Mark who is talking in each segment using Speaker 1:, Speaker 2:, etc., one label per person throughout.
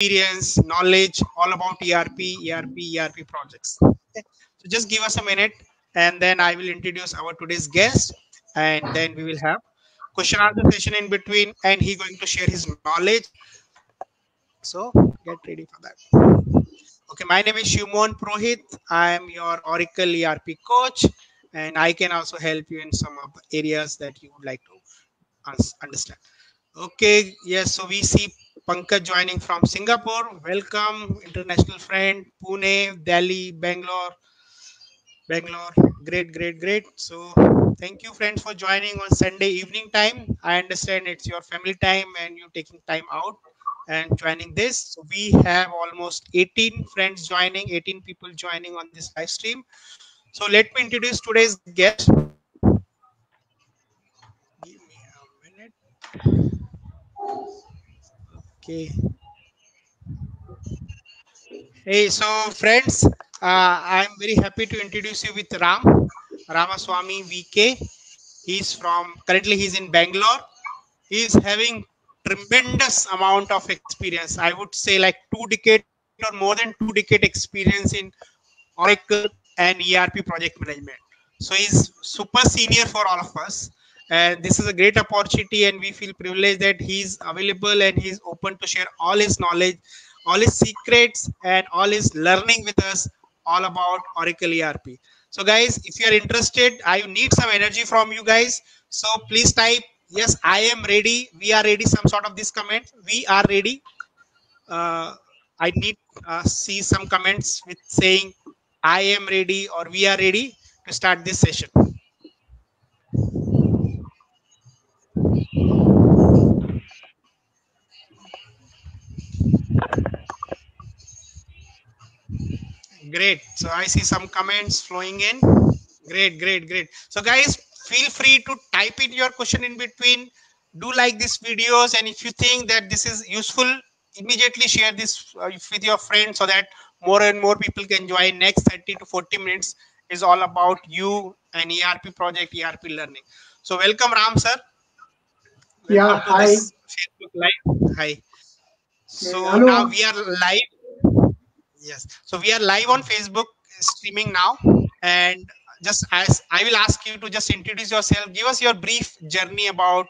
Speaker 1: experience, knowledge, all about ERP, ERP, ERP projects. Okay. So just give us a minute and then I will introduce our today's guest and then we will have question answer session in between and he going to share his knowledge. So get ready for that. Okay, my name is Shumon Prohit. I am your Oracle ERP coach and I can also help you in some of the areas that you would like to understand. Okay, yes, so we see Pankaj joining from Singapore. Welcome, international friend, Pune, Delhi, Bangalore. Bangalore, great, great, great. So, thank you, friends, for joining on Sunday evening time. I understand it's your family time and you're taking time out and joining this. So, we have almost 18 friends joining, 18 people joining on this live stream. So, let me introduce today's guest. Give me a minute. Okay. Hey, so friends, uh, I'm very happy to introduce you with Ram, Ramaswamy VK. He's from, currently he's in Bangalore. He's having tremendous amount of experience. I would say like two decade or more than two decade experience in Oracle and ERP project management. So he's super senior for all of us and this is a great opportunity and we feel privileged that he's available and he's open to share all his knowledge all his secrets and all his learning with us all about oracle erp so guys if you are interested i need some energy from you guys. So please type yes i am ready. We are ready some sort of this comment. We are ready. Uh, i need uh, see some comments with saying i am ready or we are ready to start this session Great. So I see some comments flowing in. Great, great, great. So guys, feel free to type in your question in between. Do like these videos. And if you think that this is useful, immediately share this uh, with your friends so that more and more people can join. Next 30 to 40 minutes is all about you and ERP project, ERP learning. So welcome Ram sir.
Speaker 2: Welcome yeah, hi.
Speaker 1: Hi. So Hello. now we are live yes. So we are live on facebook streaming now. And just as i will ask you to just introduce yourself. Give us your brief journey about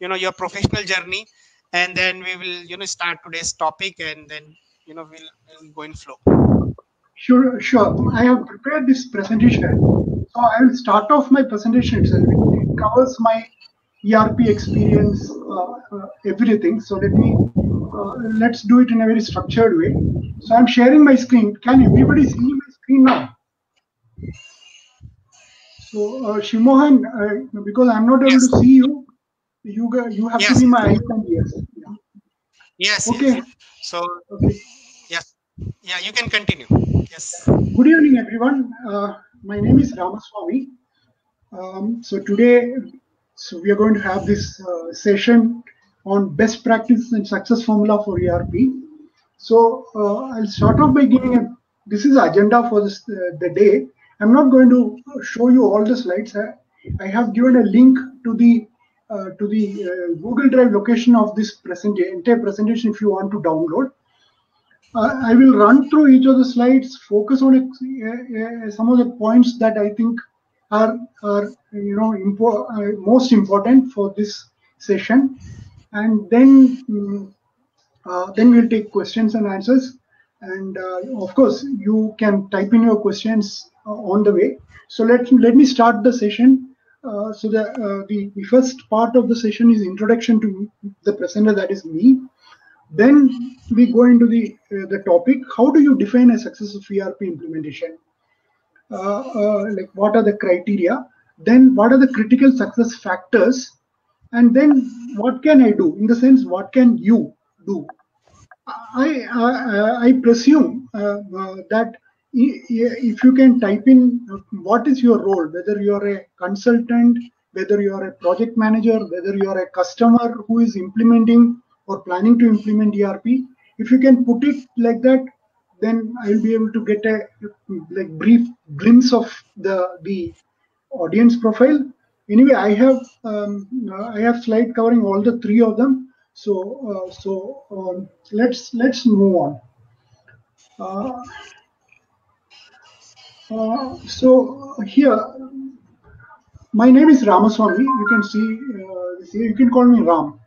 Speaker 1: you know your professional journey. And then we will you know start today's topic. And then you know we'll, we'll go in flow.
Speaker 2: Sure sure. I have prepared this presentation. So i will start off my presentation itself. It covers my erp experience uh, uh, everything. So let me uh, let's do it in a very structured way. So I'm sharing my screen. Can everybody see my screen now? So uh, Shimohan, uh, because I'm not able yes. to see you, you you have yes. to be my icon. Yes.
Speaker 1: Yeah. Yes. Okay. Yes. So. Okay. Yes. Yeah, you can continue. Yes.
Speaker 2: Good evening, everyone. Uh, my name is Ramaswamy. Um, so today, so we are going to have this uh, session on best practice and success formula for ERP. So uh, I'll start off by giving a, this is agenda for this uh, the day. I'm not going to show you all the slides. I, I have given a link to the uh, to the uh, Google Drive location of this present entire presentation if you want to download. Uh, I will run through each of the slides, focus on uh, some of the points that I think are, are you know impo most important for this session and then mm, uh, then we'll take questions and answers. And uh, of course you can type in your questions uh, on the way. So let let me start the session. Uh, so the, uh, the, the first part of the session is introduction to the presenter that is me. Then we go into the uh, the topic. How do you define a successful erp implementation? Like what are the criteria? Then what are the critical success factors? And then what can i do? In the sense what can you do. I i, I presume uh, uh, that if you can type in uh, what is your role whether you're a consultant whether you're a project manager whether you're a customer who is implementing or planning to implement erp if you can put it like that then i'll be able to get a like brief glimpse of the the audience profile. Anyway i have um, i have slide covering all the three of them So uh, so um, let's let's move on. Uh, uh, so here, my name is Ramaswamy. You can see uh. You can call me Ram.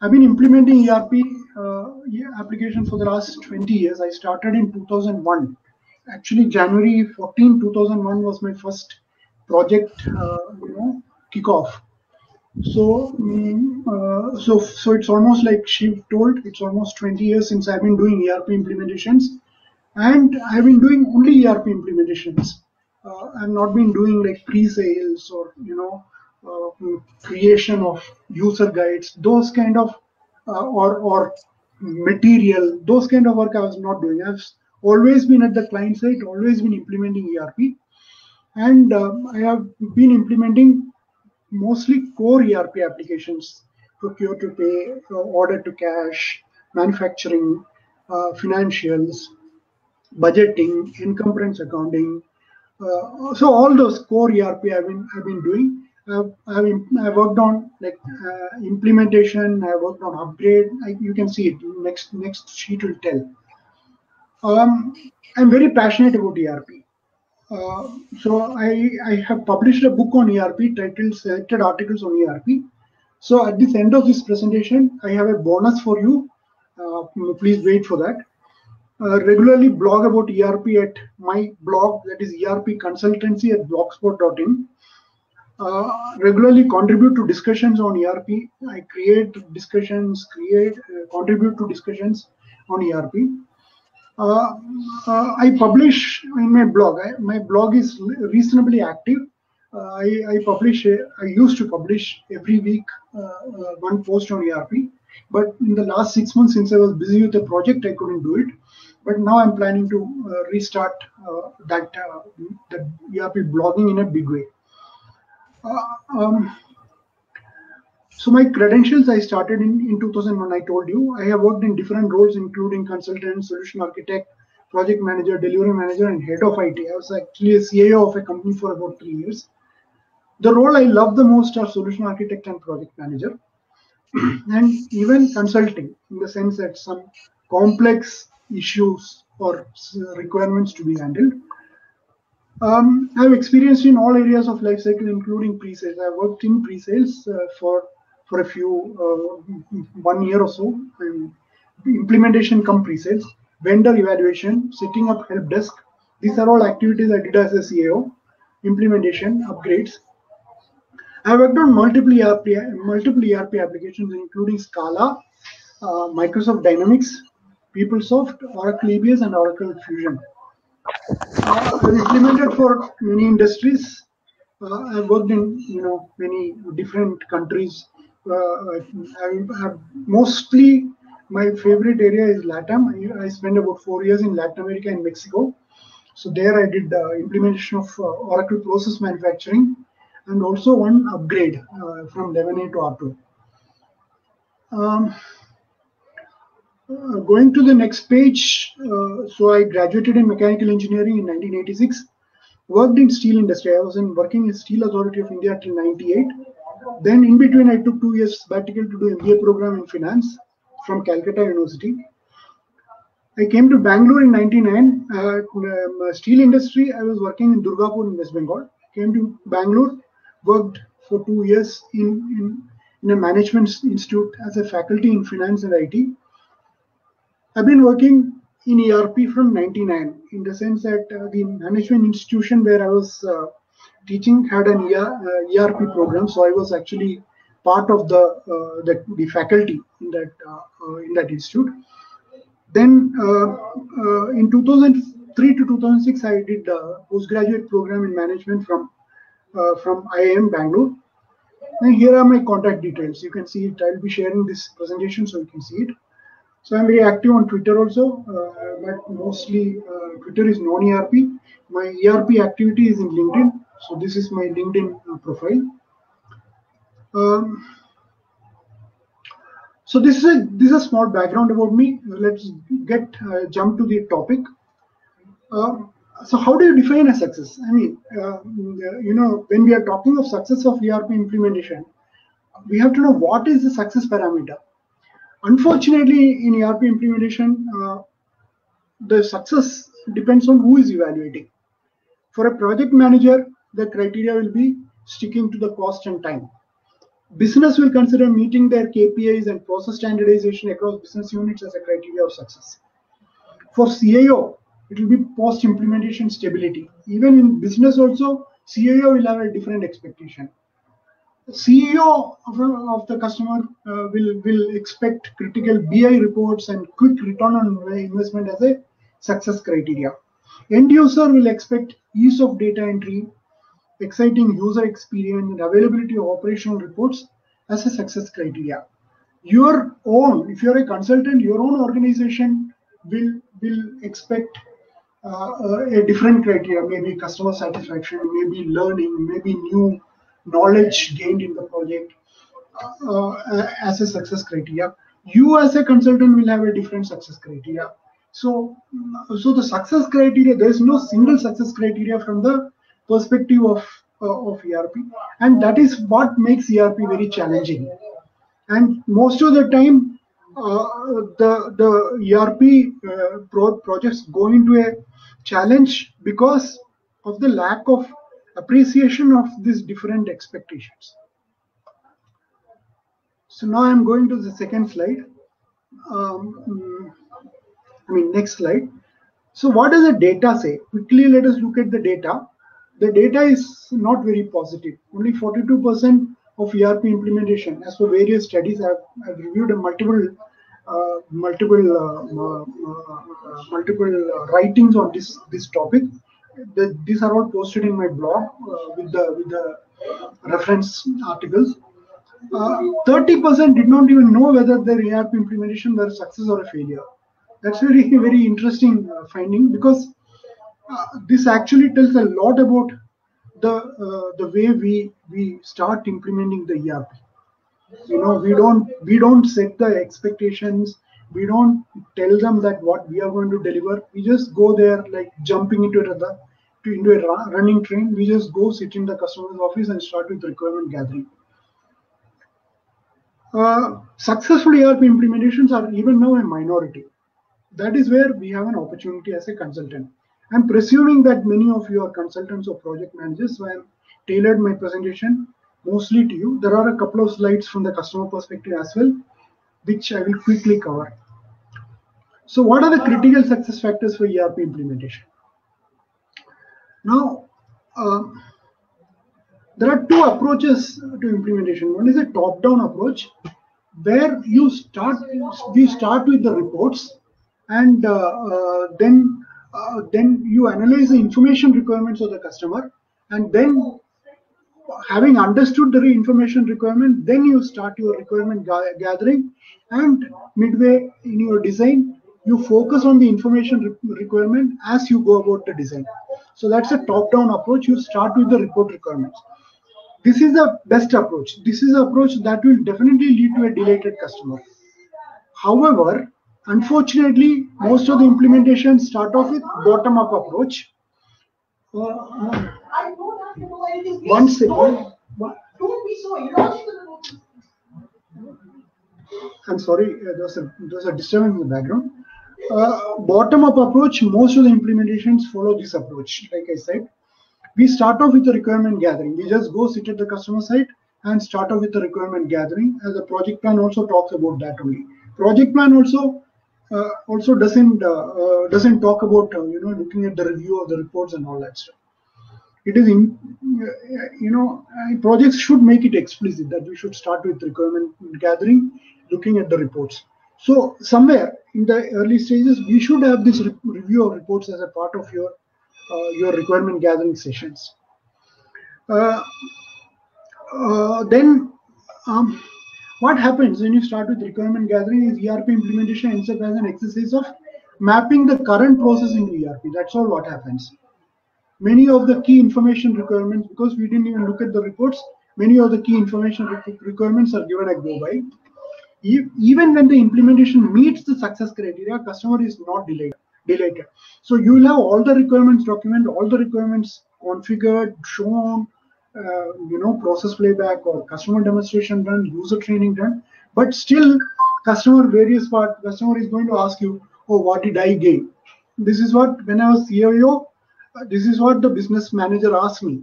Speaker 2: I've been implementing ERP uh, application for the last 20 years. I started in 2001. Actually, January 14, 2001 was my first project, uh, you know, kickoff. So, um, so, so it's almost like Shiv told. It's almost 20 years since I've been doing ERP implementations, and I've been doing only ERP implementations. Uh, I've not been doing like pre-sales or you know uh, creation of user guides, those kind of uh, or or material, those kind of work I was not doing. I've always been at the client side, always been implementing ERP, and um, I have been implementing mostly core ERP applications, procure to pay, uh, order to cash, manufacturing, uh, financials, budgeting, encumbrance accounting. Uh, so all those core ERP I've been I've been doing. I've, I've, worked on like uh, implementation. I worked on upgrade. I, you can see it. Next next sheet will tell. Um, I'm very passionate about ERP. Uh, so I, I have published a book on ERP titled Selected Articles on ERP. So at the end of this presentation, I have a bonus for you. Uh, please wait for that. Uh, regularly blog about ERP at my blog, that is ERP consultancy at blogspot.in. Uh, regularly contribute to discussions on ERP. I create discussions, create, uh, contribute to discussions on ERP. Uh, uh, I publish in my blog. I, my blog is reasonably active. Uh, I, I, publish. I used to publish every week one post on ERP, but in the last six months, since I was busy with the project, I couldn't do it. But now I'm planning to restart that that ERP blogging in a big way. Um, so my credentials, I started in, in 2001, I told you. I have worked in different roles, including consultant, solution architect, project manager, delivery manager, and head of IT. I was actually a CIO of a company for about three years. The role I love the most are solution architect and project manager, and even consulting in the sense that some complex issues or requirements to be handled. Um, I've experienced in all areas of life cycle, including pre-sales. I worked in pre-sales uh, for for a few uh, one year or so. Um, implementation come pre-sales, vendor evaluation, setting up help desk. These are all activities I did as a CIO. Implementation, upgrades. I worked on multiple ERP, multiple ERP applications, including Scala, uh, Microsoft Dynamics, PeopleSoft, Oracle EBS, and Oracle Fusion. Uh, I've implemented for many industries. Uh, I've worked in you know many different countries uh, I have mostly my favorite area is LATAM. I, I spent about four years in Latin America and Mexico. So there I did uh, implementation of uh, Oracle process manufacturing and also one upgrade uh, from 11i to R2. Um, uh, going to the next page, uh, so I graduated in mechanical engineering in 1986, worked in steel industry. I was in working in Steel Authority of India till 98 then in between, I took two years sabbatical to do MBA program in finance from Calcutta University. I came to Bangalore in 99. Uh, um, steel industry, I was working in Durgapur in West Bengal. Came to Bangalore, worked for two years in, in, in a management institute as a faculty in finance and IT. I've been working in ERP from 99 in the sense that uh, the management institution where I was uh, teaching had an ERP uh, program, so I was actually part of the uh, the, the, faculty in that uh, in that institute. Then in 2003 to 2006, I did a postgraduate program in management from from IIM Bangalore. And here are my contact details. You can see it. I'll be sharing this presentation so you can see it. So I'm very active on Twitter also, uh, but mostly uh, Twitter is non-ERP. My ERP activity is in LinkedIn. So this is my LinkedIn uh, profile. Um, so this is a this is a small background about me. Let's get uh, jump to the topic. Uh, so how do you define a success? I mean, uh, you know, when we are talking of success of ERP implementation, we have to know what is the success parameter. Unfortunately, in ERP implementation, uh, the success depends on who is evaluating. For a project manager, the criteria will be sticking to the cost and time. Business will consider meeting their KPIs and process standardization across business units as a criteria of success. For CIO, it will be post implementation stability. Even in business, also, CIO will have a different expectation. CEO of, of the customer uh, will will expect critical BI reports and quick return on investment as a success criteria. End user will expect ease of data entry, exciting user experience, and availability of operational reports as a success criteria. Your own, if you're a consultant, your own organization will will expect uh, a different criteria, maybe customer satisfaction, maybe learning, maybe new knowledge gained in the project uh, uh, as a success criteria. You as a consultant will have a different success criteria. So, so the success criteria, there is no single success criteria from the perspective of uh, of ERP, and that is what makes ERP very challenging. And most of the time, uh, the the ERP uh, pro projects go into a challenge because of the lack of appreciation of these different expectations. So now I'm going to the second slide. Um, I mean, next slide. So what does the data say? Quickly, let us look at the data. The data is not very positive. Only 42% of ERP implementation, as for various studies, I've, I've reviewed multiple uh, multiple uh, uh, multiple writings on this this topic the, these are all posted in my blog uh, with the with the reference articles. Uh, thirty percent did not even know whether their ERP implementation were a success or a failure. That's very very interesting uh, finding because this actually tells a lot about the the way we we start implementing the ERP you know we don't we don't set the expectations we don't tell them that what we are going to deliver. We just go there like jumping into another into a running train. We just go sit in the customer's office and start with requirement gathering. Uh, successful ERP implementations are even now a minority. That is where we have an opportunity as a consultant. I'm presuming that many of you are consultants or project managers, so I have tailored my presentation mostly to you. There are a couple of slides from the customer perspective as well, which I will quickly cover. So what are the critical success factors for ERP implementation? Now, um, there are two approaches to implementation. One is a top-down approach, where you start we start with the reports, and uh, uh, then uh, then you analyze the information requirements of the customer, and then having understood the information requirement, then you start your requirement gathering, and midway in your design, you focus on the information re requirement as you go about the design. So that's a top-down approach. You start with the report requirements. This is the best approach. This is the approach that will definitely lead to a delighted customer. However, unfortunately, most of the implementations start off with bottom-up approach. Uh, uh, one second. Don't be so illogical. I'm sorry, uh, there's a there's a disturbance in the background uh, bottom-up approach, most of the implementations follow this approach. Like I said, we start off with the requirement gathering. We just go sit at the customer site and start off with the requirement gathering. As the project plan also talks about that only. Project plan also also doesn't uh, uh doesn't talk about uh, you know looking at the review of the reports and all that stuff. It is in, uh, you know projects should make it explicit that we should start with requirement gathering, looking at the reports. So somewhere in the early stages, we should have this re review of reports as a part of your uh, your requirement gathering sessions. Uh, uh, then um, what happens when you start with requirement gathering is ERP implementation ends up as an exercise of mapping the current process into ERP. That's all what happens. Many of the key information requirements, because we didn't even look at the reports, many of the key information requirements are given a go by even when the implementation meets the success criteria, customer is not delayed. Delighted. So you will have all the requirements document, all the requirements configured, shown, uh, you know, process playback or customer demonstration done, user training done. But still, customer various part, customer is going to ask you, oh, what did I gain? This is what when I was CIO, uh, this is what the business manager asked me.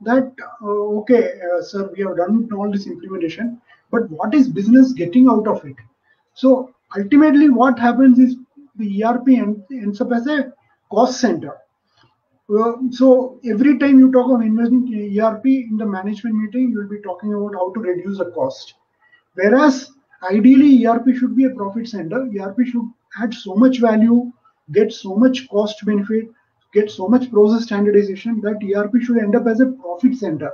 Speaker 2: That uh, okay, uh, sir, we have done all this implementation, but what is business getting out of it? So ultimately, what happens is the ERP ends up as a cost center. Uh, so every time you talk of investing ERP in the management meeting, you will be talking about how to reduce the cost. Whereas ideally ERP should be a profit center. ERP should add so much value, get so much cost benefit, get so much process standardization that ERP should end up as a profit center.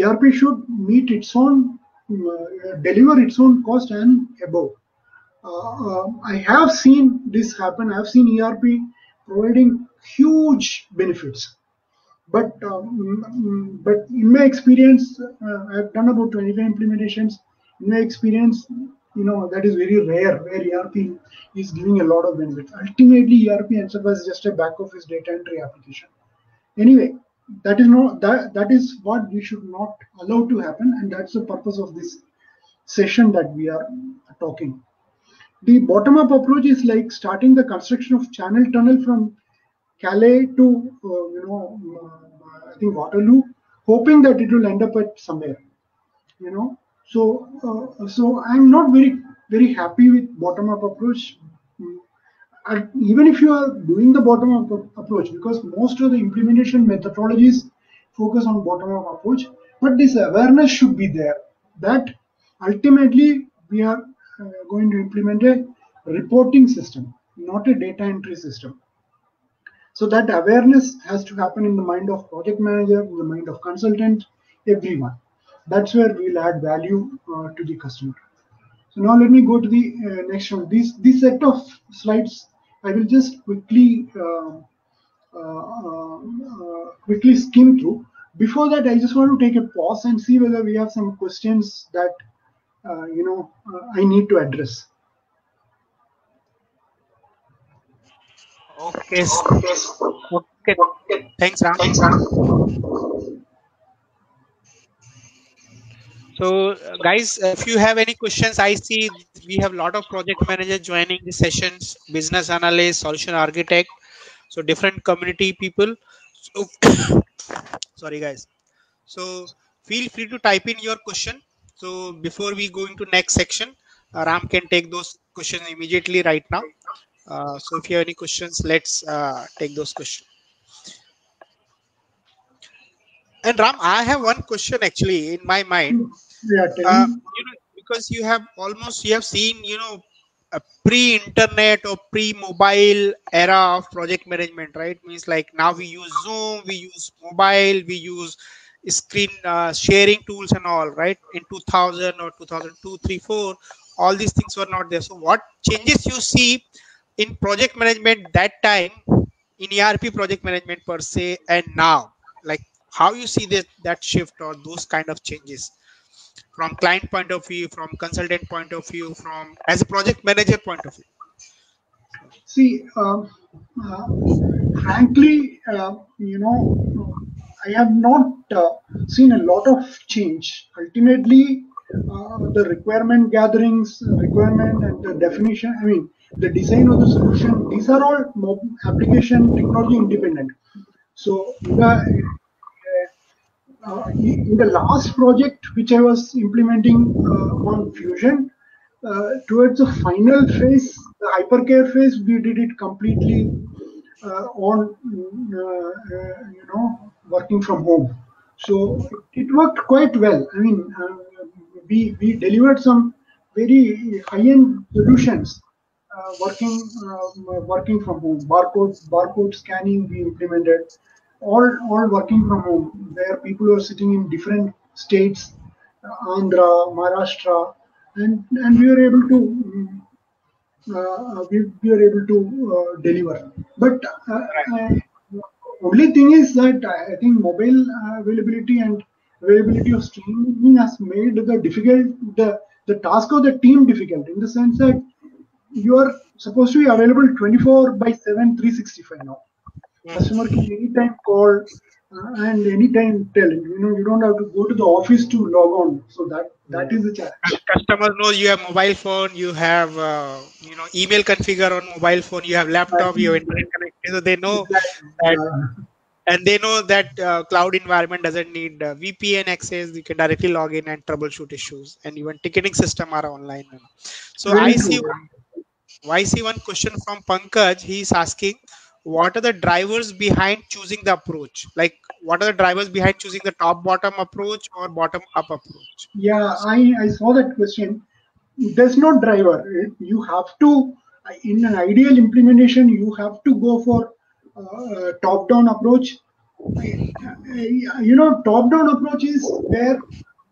Speaker 2: ERP should meet its own, uh, deliver its own cost and above. Uh, uh, I have seen this happen. I have seen ERP providing huge benefits. But um, but in my experience, uh, I've done about 25 implementations. In my experience, you know that is very rare where ERP is giving a lot of benefits. Ultimately, ERP up as just a back office data entry application. Anyway, that is not that that is what we should not allow to happen, and that's the purpose of this session that we are talking. The bottom-up approach is like starting the construction of channel tunnel from Calais to uh, you know uh, I think Waterloo, hoping that it will end up at somewhere. You know, so uh, so I'm not very very happy with bottom-up approach. And even if you are doing the bottom-up approach, because most of the implementation methodologies focus on bottom-up approach, but this awareness should be there that ultimately we are going to implement a reporting system, not a data entry system. So that awareness has to happen in the mind of project manager, in the mind of consultant, everyone. That's where we'll add value uh, to the customer. So now let me go to the uh, next one. This this set of slides, I will just quickly uh, uh, uh, quickly skim through. Before that, I just want to take a pause and see whether we have some questions that you know I need to address.
Speaker 1: Okay. Okay. Thanks, Ram. Thanks, Ram. So, uh, guys, if you have any questions, I see we have a lot of project managers joining the sessions, business analyst, solution architect, so different community people. So, sorry, guys. So, feel free to type in your question. So, before we go into next section, uh, Ram can take those questions immediately right now. Uh, so if you have any questions, let's uh, take those questions. And Ram, I have one question actually in my mind.
Speaker 2: Yeah,
Speaker 1: uh, you know, because you have almost you have seen you know a pre-internet or pre-mobile era of project management, right? Means like now we use Zoom, we use mobile, we use screen uh, sharing tools and all, right? In 2000 or 2002, 3, 4, all these things were not there. So what changes you see in project management that time in ERP project management per se and now like how you see that that shift or those kind of changes from client point of view from consultant point of view from as a project manager point of view
Speaker 2: see um, uh, frankly uh, you know i have not uh, seen a lot of change ultimately uh, the requirement gatherings requirement and the definition i mean the design of the solution, these are all application technology independent. So in the, uh, in the last project which I was implementing uh, on Fusion, uh, towards the final phase, the hypercare phase, we did it completely uh, on, uh, uh, you know, working from home. So it worked quite well. I mean, we, we delivered some very high-end solutions uh, working um, working from home. Barcode barcode scanning we implemented, all all working from home. Where people are sitting in different states, uh, Andhra, Maharashtra, and and we were able to uh, we, we were able to uh, deliver. But uh, uh, only thing is that I think mobile uh, availability and availability of streaming has made the difficult the the task of the team difficult in the sense that you are supposed to be available 24 by 7 365 now. Customer can anytime call uh, and anytime tell. You know, you don't have to go to the office to log on. So that that is the challenge.
Speaker 1: customers know you have mobile phone you have uh, you know email configure on mobile phone you have laptop you have internet connectivity so they know that and they know that uh, cloud environment doesn't need uh, vpn access. You can directly log in and troubleshoot issues. And even ticketing system are online so
Speaker 2: very
Speaker 1: i see I see one question from Pankaj. He's asking, what are the drivers behind choosing the approach? Like, what are the drivers behind choosing the top bottom approach or bottom up approach?
Speaker 2: Yeah, I, I saw that question. There's no driver. You have to, in an ideal implementation, you have to go for uh, top down approach. You know, top down approach is where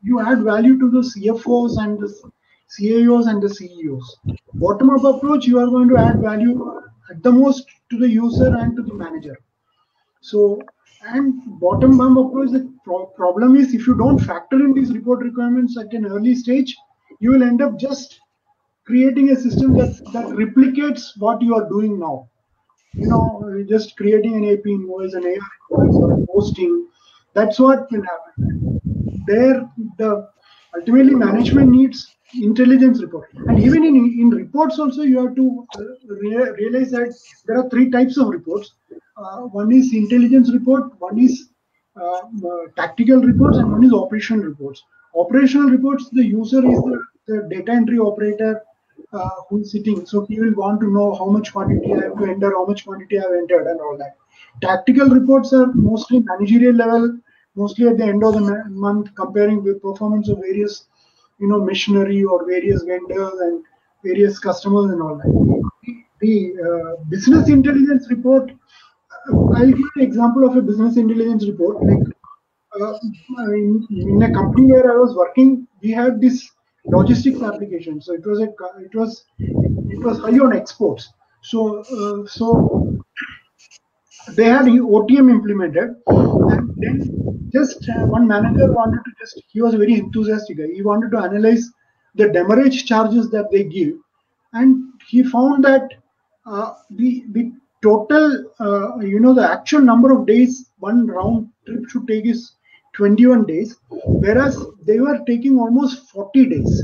Speaker 2: you add value to the CFOs and the CAOs and the CEOs. Bottom up approach, you are going to add value at the most to the user and to the manager. So, and bottom up approach, the pro- problem is if you don't factor in these report requirements at an early stage, you will end up just creating a system that, that replicates what you are doing now. You know, just creating an AP invoice, an AR invoice, or posting. That's what will happen. There, the ultimately management needs intelligence report, and even in in reports also you have to uh, rea- realize that there are three types of reports. Uh, one is intelligence report, one is uh, uh, tactical reports, and one is operational reports. Operational reports, the user is the, the data entry operator uh, who is sitting. So he will want to know how much quantity I have to enter, how much quantity I have entered, and all that. Tactical reports are mostly managerial level, mostly at the end of the ma- month, comparing the performance of various, you know, machinery or various vendors and various customers and all that. The uh, business intelligence report, I'll give an example of a business intelligence report. Like uh, in, in a company where I was working, we had this logistics application. So it was a it was it was high on exports. So uh, so they had OTM implemented, and then just uh, one manager wanted to just he was very enthusiastic. He wanted to analyze the demurrage charges that they give, and he found that uh, the the total uh, you know the actual number of days one round trip should take is 21 days, whereas they were taking almost 40 days.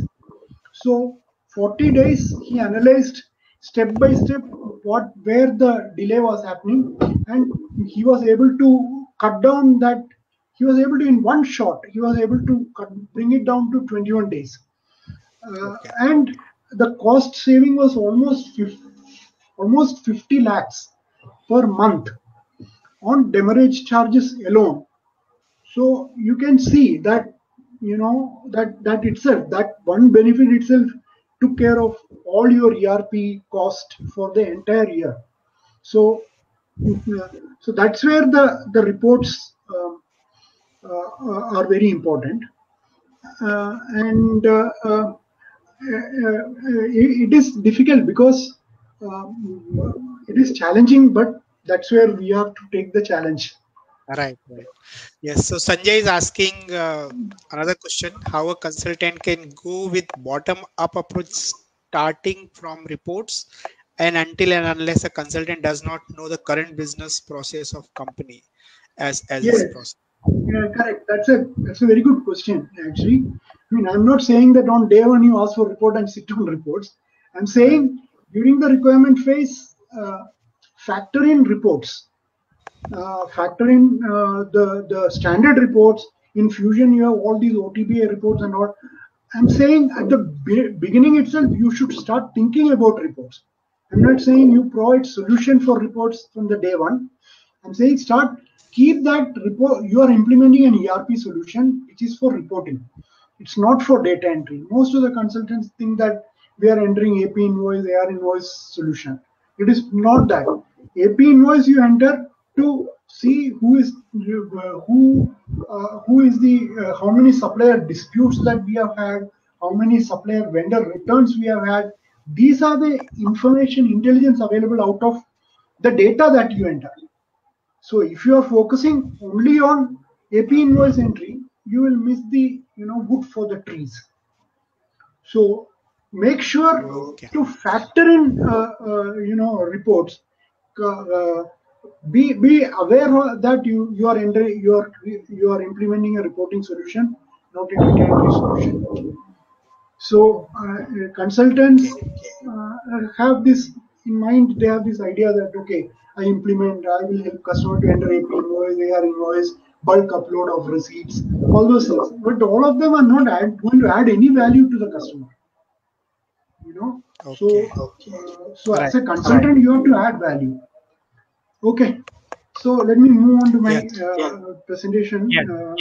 Speaker 2: So 40 days he analyzed step by step what where the delay was happening. And he was able to cut down that he was able to in one shot he was able to cut, bring it down to 21 days. Uh,
Speaker 1: Okay.
Speaker 2: and the cost saving was almost 50, almost 50 lakhs per month on demurrage charges alone. So you can see that you know that that itself that one benefit itself took care of all your erp cost for the entire year. So uh, so that's where the the reports um, uh, are very important. Uh, and uh, uh, uh, it, it is difficult because um, it is challenging but that's where we have to take the challenge
Speaker 1: Right, right. Yes. So Sanjay is asking uh, another question: How a consultant can go with bottom-up approach, starting from reports, and until and unless a consultant does not know the current business process of company as as
Speaker 2: Yes.
Speaker 1: process.
Speaker 2: Yeah, correct. That's a that's a very good question. Actually, I mean, I'm not saying that on day one you ask for report and sit on reports. I'm saying during the requirement phase, uh, factor in reports, factor in uh, the the standard reports. In Fusion, you have all these OTBI reports and all. I'm saying at the be- beginning itself, you should start thinking about reports. I'm not saying you provide solution for reports from the day one. I'm saying start keep that report. You are implementing an ERP solution which is for reporting. It's not for data entry. Most of the consultants think that we are entering AP invoice, AR invoice solution. It is not that. AP invoice you enter to see who is uh, who uh, who is the uh, how many supplier disputes that we have had, how many supplier vendor returns we have had. These are the information intelligence available out of the data that you enter. So if you are focusing only on AP invoice entry, you will miss the you know wood for the trees. So make sure
Speaker 1: Okay.
Speaker 2: to factor in uh, uh, you know reports. Uh, be be aware that you you are entering you are you are implementing a reporting solution, not a data solution. So uh, consultants uh, have this in mind. They have this idea that okay, I implement, I will help customer to enter AP invoice, AR invoice, bulk upload of receipts, all those things. But all of them are not add, going to add any value to the customer. You know.
Speaker 1: Okay.
Speaker 2: So, uh, so
Speaker 1: Right.
Speaker 2: as a consultant, you have to add value. Okay. So let me move on to my uh, presentation. Uh,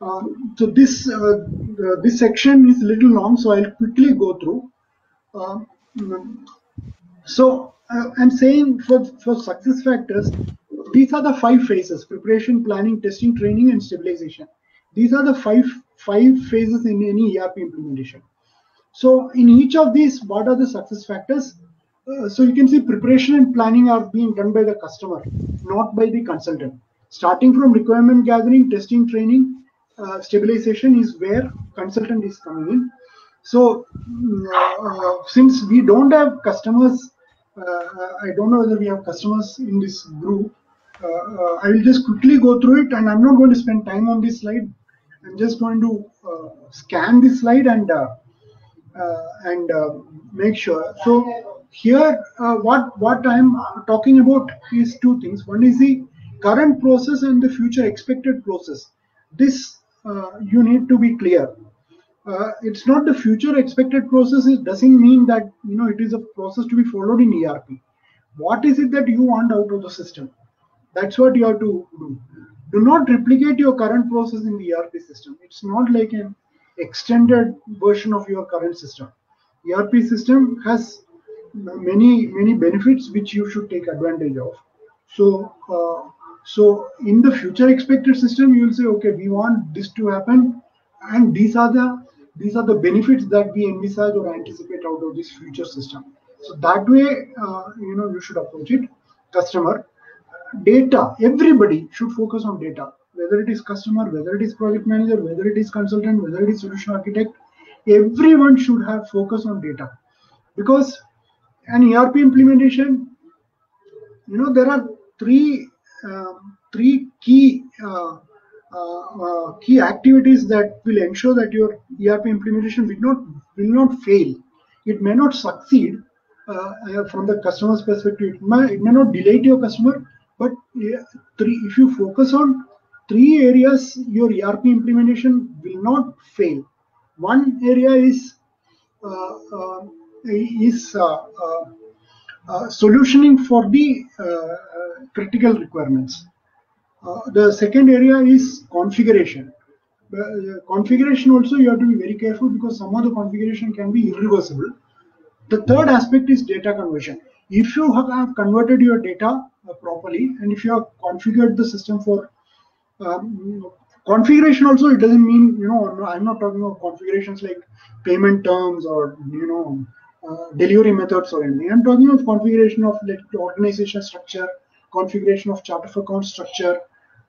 Speaker 2: uh, so this uh, uh, this section is a little long, so I'll quickly go through. Um, so uh, I'm saying for for success factors, these are the five phases: preparation, planning, testing, training, and stabilization. These are the five five phases in any ERP implementation. So in each of these, what are the success factors? Uh, so you can see preparation and planning are being done by the customer, not by the consultant. Starting from requirement gathering, testing, training, uh, stabilization is where consultant is coming in. So mm, uh, since we don't have customers, uh, I don't know whether we have customers in this group. I will just quickly go through it, and I'm not going to spend time on this slide. I'm just going to scan this slide and and make sure. So here, uh, what what I'm talking about is two things. One is the current process and the future expected process. This uh, you need to be clear. Uh, it's not the future expected process. It doesn't mean that you know it is a process to be followed in ERP. What is it that you want out of the system? That's what you have to do. Do not replicate your current process in the ERP system. It's not like an extended version of your current system. ERP system has many many benefits which you should take advantage of. So uh, so in the future expected system, you will say, okay, we want this to happen, and these are the these are the benefits that we envisage or anticipate out of this future system. So that way, uh, you know, you should approach it. Customer data. Everybody should focus on data, whether it is customer, whether it is project manager, whether it is consultant, whether it is solution architect. Everyone should have focus on data, because an ERP implementation, you know, there are three um, three key uh, uh, uh, key activities that will ensure that your ERP implementation will not will not fail. It may not succeed uh, uh, from the customer's perspective. It may, it may not delight your customer, but three, if you focus on three areas, your ERP implementation will not fail. One area is uh, uh, is uh, uh, uh, solutioning for the critical requirements. The second area is configuration. Configuration also you have to be very careful because some of the configuration can be irreversible. The third aspect is data conversion. If you have converted your data properly and if you have configured the system for um, configuration also it doesn't mean you know i'm not talking about configurations like payment terms or you know delivery methods or anything i'm talking of configuration of like organization structure configuration of chart of account structure.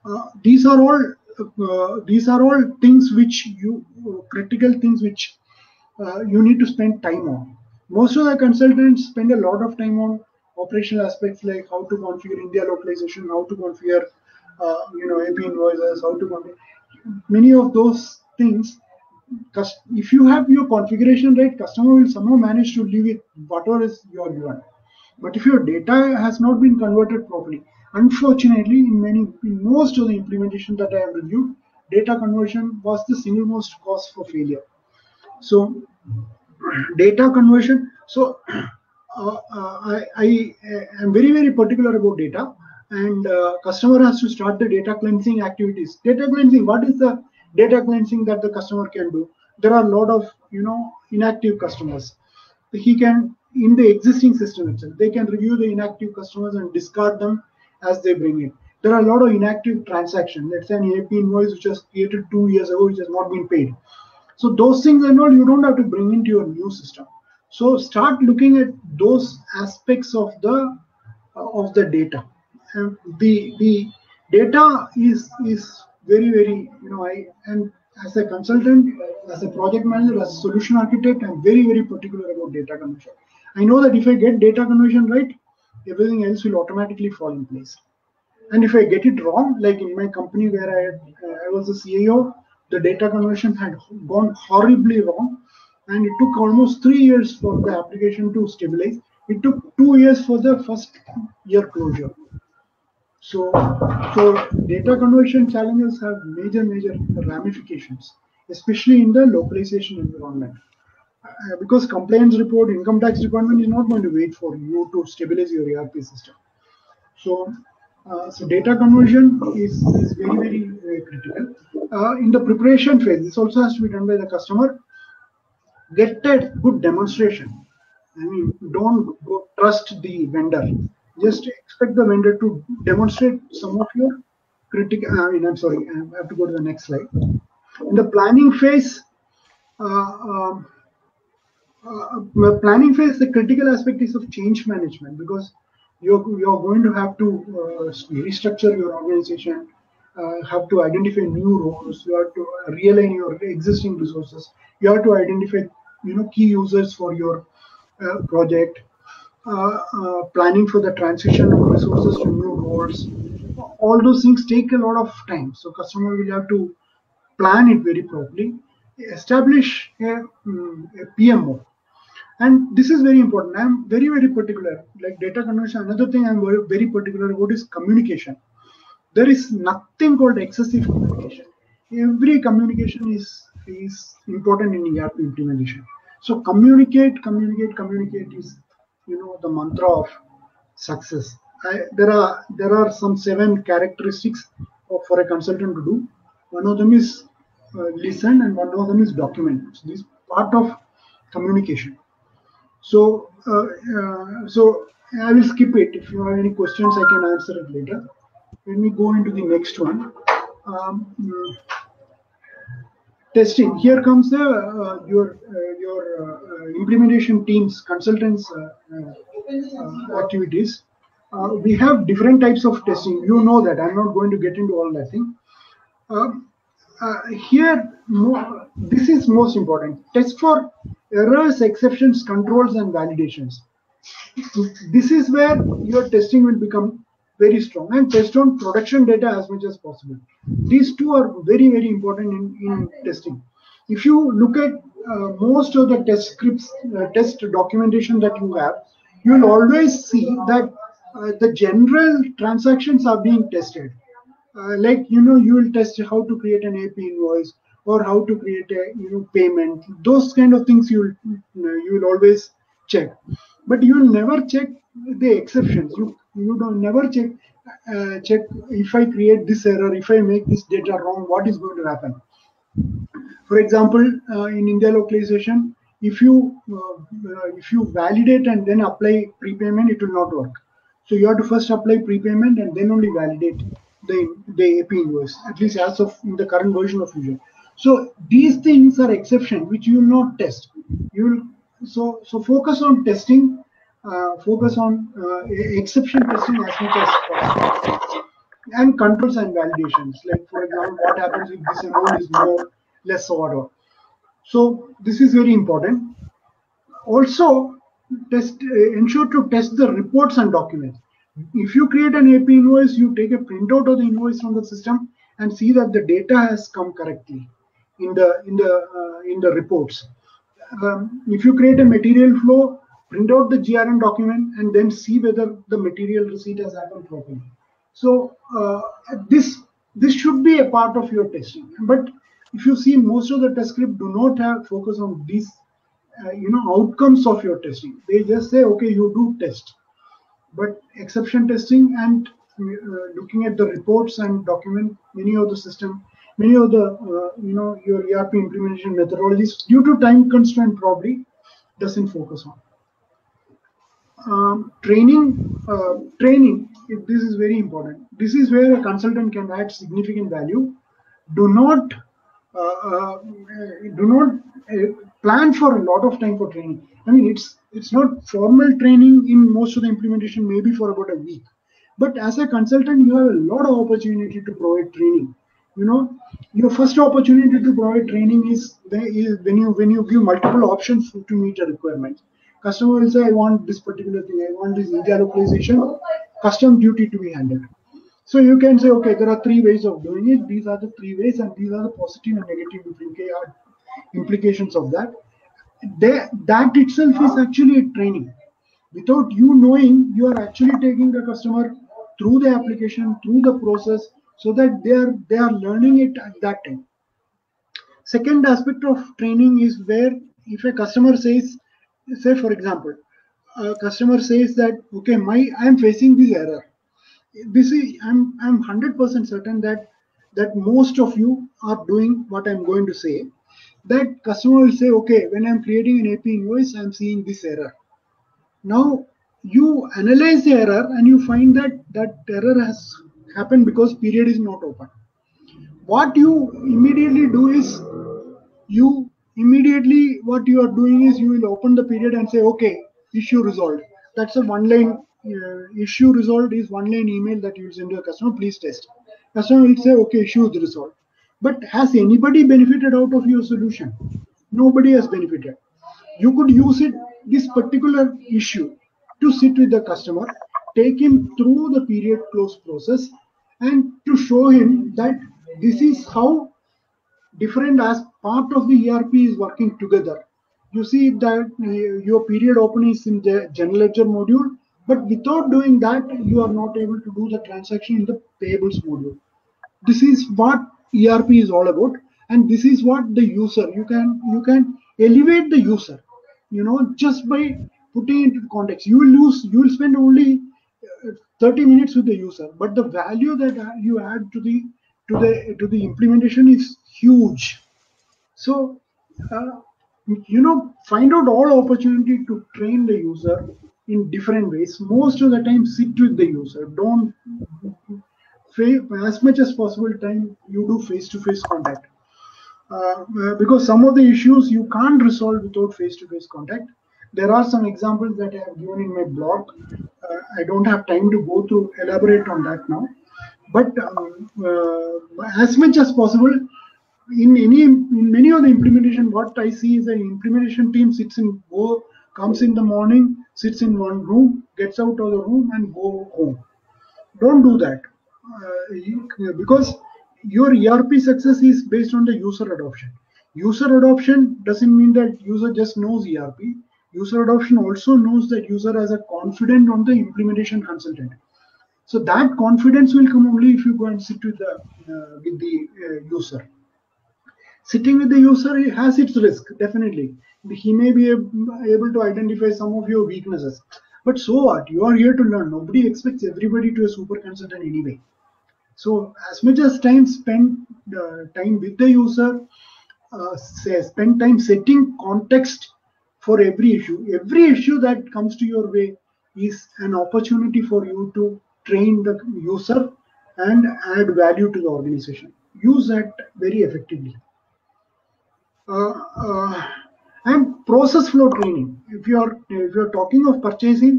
Speaker 2: Uh, these are all uh, these are all things which you uh, critical things which uh, you need to spend time on. Most of the consultants spend a lot of time on operational aspects like how to configure india localization how to configure uh, you know ap invoices how to configure many of those things if you have your configuration right customer will somehow manage to live with whatever is your given but if your data has not been converted properly unfortunately in many in most of the implementation that i have reviewed data conversion was the single most cause for failure. So data conversion so uh, uh, I, I am very very particular about data and uh, customer has to start the data cleansing activities. Data cleansing what is the data cleansing that the customer can do. There are a lot of you know inactive customers. He can in the existing system itself they can review the inactive customers and discard them as they bring in. There are a lot of inactive transactions. Let's say an ap invoice which was created two years ago which has not been paid. So those things and all you don't have to bring into your new system. So start looking at those aspects of the uh, of the data. And the the data is is very very you know i and as a consultant as a project manager as a solution architect i'm very very particular about data conversion i know that if i get data conversion right everything else will automatically fall in place And if I get it wrong, like in my company where I, uh, I was a CIO, the data conversion had gone horribly wrong. And it took almost three years for the application to stabilize. It took two years for the first year closure. So, so data conversion challenges have major, major ramifications, especially in the localization environment. Uh, because compliance report, income tax department is not going to wait for you to stabilize your ERP system. So, uh, so data conversion is, is very, very, critical. Uh, in the preparation phase, this also has to be done by the customer. Get a good demonstration. I mean, don't go trust the vendor. Just expect the vendor to demonstrate some of your critical. I mean, I'm sorry, I have to go to the next slide. In the planning phase, uh, um, uh, planning phase, the critical aspect is of change management because you're you're going to have to uh, restructure your organization, uh, have to identify new roles, you have to realign your existing resources, you have to identify you know key users for your uh, project, uh, uh, planning for the transition of resources to new roles. All those things take a lot of time, so customer will have to plan it very properly, establish a, um, a PMO and this is very important. I'm very very particular like data conversion another thing i'm very, very particular about is communication. There is nothing called excessive communication. Every communication is is important in erp implementation. So communicate communicate communicate is you know the mantra of success I, there are there are some seven characteristics of, for a consultant to do one of them is uh, listen and one of them is document so this part of communication so, uh, uh, so I will skip it. If you have any questions, I can answer it later. Let me go into the next one. Um, mm, testing. Here comes the uh, your uh, your uh, implementation teams, consultants uh, activities. we have different types of testing. You know that. I'm not going to get into all that thing. Here, more, this is most important. Test for errors, exceptions, controls, and validations. This is where your testing will become very strong and test on production data as much as possible. These two are very, very important in, in testing. If you look at uh, most of the test scripts, uh, test documentation that you have, you will always see that uh, the general transactions are being tested. Uh, like, you know, you will test how to create an AP invoice, or how to create a you know payment those kind of things you will you will always check but you will never check the exceptions you you don't never check uh, check if i create this error if i make this data wrong what is going to happen? For example uh, in india localization if you uh, if you validate and then apply prepayment it will not work. So you have to first apply prepayment and then only validate the the ap invoice at least as of in the current version of fusion so these things are exception which you will not test. You will so so focus on testing, uh, focus on uh, exception testing as much as possible, and controls and validations. Like for example, what happens if this amount is more, less, or whatever. So this is very important. Also, test uh, ensure to test the reports and documents. If you create an AP invoice, you take a printout of the invoice from the system and see that the data has come correctly in the in the uh, in the reports. Um, if you create a material flow, print out the GRN document and then see whether the material receipt has happened properly. So uh, this this should be a part of your testing. But if you see most of the test script do not have focus on these uh, you know outcomes of your testing. They just say okay you do test, but exception testing and uh, looking at the reports and document many of the system many of the uh, you know your ERP implementation methodologies due to time constraint probably doesn't focus on. Um, training, uh, training. This is very important. This is where a consultant can add significant value. Do not uh, uh do not uh, plan for a lot of time for training. I mean, it's it's not formal training in most of the implementation, maybe for about a week. But as a consultant, you have a lot of opportunity to provide training you know your first opportunity to provide training is, is when you when you give multiple options to meet a requirement customer will say i want this particular thing i want this india localization custom duty to be handled So you can say, okay, there are three ways of doing it. These are the three ways, and these are the positive and negative implications of that. They, that itself is actually a training. Without you knowing, you are actually taking the customer through the application, through the process, so that they are they are learning it at that time. Second aspect of training is where if a customer says, say for example, a customer says that okay, my I am facing this error. This is I'm I'm hundred percent certain that that most of you are doing what I'm going to say. That customer will say, okay, when I'm creating an AP invoice, I'm seeing this error. Now you analyze the error and you find that that error has happened because period is not open. What you immediately do is you immediately what you are doing is you will open the period and say, okay, issue resolved. That's a one line uh, issue resolved is one line email that you will send to a customer. Please test. Customer will say, okay, issue is resolved. But has anybody benefited out of your solution? Nobody has benefited. You could use it this particular issue to sit with the customer, take him through the period close process, and to show him that this is how different as part of the ERP is working together. You see that your period open is in the general ledger module, but without doing that, you are not able to do the transaction in the payables module. This is what ERP is all about, and this is what the user you can you can elevate the user, you know, just by putting into context. You will lose you will spend only uh, 30 minutes with the user, but the value that you add to the to the to the implementation is huge. So, uh, you know, find out all opportunity to train the user in different ways. Most of the time, sit with the user. Don't as much as possible time you do face-to-face contact. Uh, because some of the issues you can't resolve without face-to-face contact. There are some examples that I have given in my blog. Uh, I don't have time to go to elaborate on that now. But um, uh, as much as possible, in any in many of the implementation, what I see is an implementation team sits in go comes in the morning, sits in one room, gets out of the room, and go home. Don't do that uh, because your ERP success is based on the user adoption. User adoption doesn't mean that user just knows ERP. User adoption also knows that user has a confidence on the implementation consultant. So that confidence will come only if you go and sit with the uh, with the uh, user. Sitting with the user has its risk, definitely. He may be able to identify some of your weaknesses. But so what? You are here to learn. Nobody expects everybody to a super consultant anyway. So as much as time spent uh, time with the user, uh, say, spend time setting context for every issue. Every issue that comes to your way is an opportunity for you to train the user and add value to the organization. Use that very effectively. Uh, uh, and process flow training. If you are if you are talking of purchasing,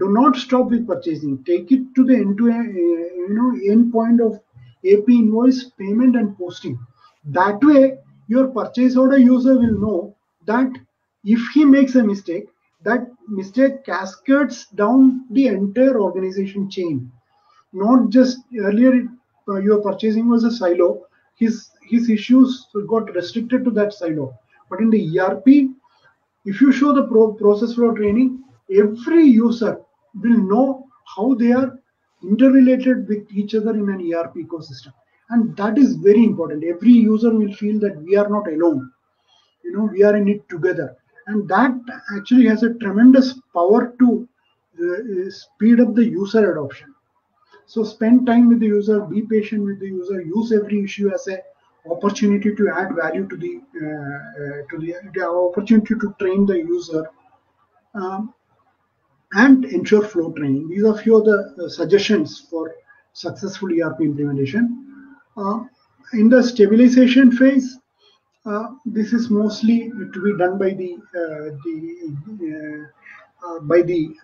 Speaker 2: do not stop with purchasing. Take it to the end to end, you know end point of AP invoice payment and posting. That way, your purchase order user will know that if he makes a mistake, that mistake cascades down the entire organization chain. Not just earlier, uh, your purchasing was a silo. His his issues got restricted to that silo. But in the ERP, if you show the pro process flow training, every user will know how they are interrelated with each other in an ERP ecosystem. And that is very important. Every user will feel that we are not alone. You know, we are in it together. And that actually has a tremendous power to uh, speed up the user adoption. So spend time with the user, be patient with the user, use every issue as a opportunity to add value to the uh, uh, to the, the, opportunity to train the user um, and ensure flow training. These are few of the uh, suggestions for successful ERP implementation. Uh, in the stabilization phase, uh, this is mostly to be done by the uh, the by the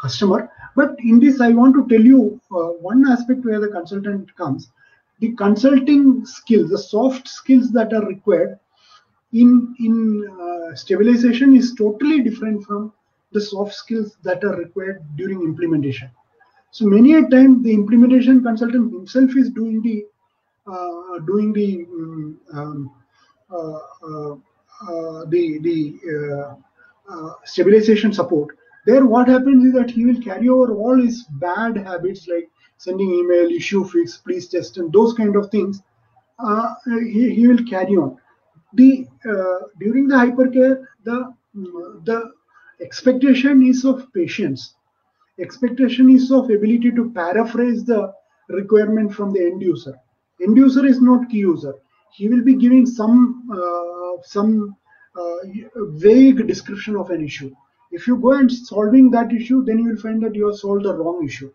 Speaker 2: customer. But in this, I want to tell you one aspect where the consultant comes the consulting skills, the soft skills that are required in in uh, stabilization is totally different from the soft skills that are required during implementation. So many a time the implementation consultant himself is doing the uh, doing the um, um, uh, uh, uh the the uh, stabilization support. There, what happens is that he will carry over all his bad habits like sending email, issue fix, please test, and those kind of things. he, he will carry on. The during the hypercare, the the expectation is of patience expectation is of ability to paraphrase the requirement from the end user end user is not key user he will be giving some uh, some uh, vague description of an issue if you go and solving that issue then you will find that you have solved the wrong issue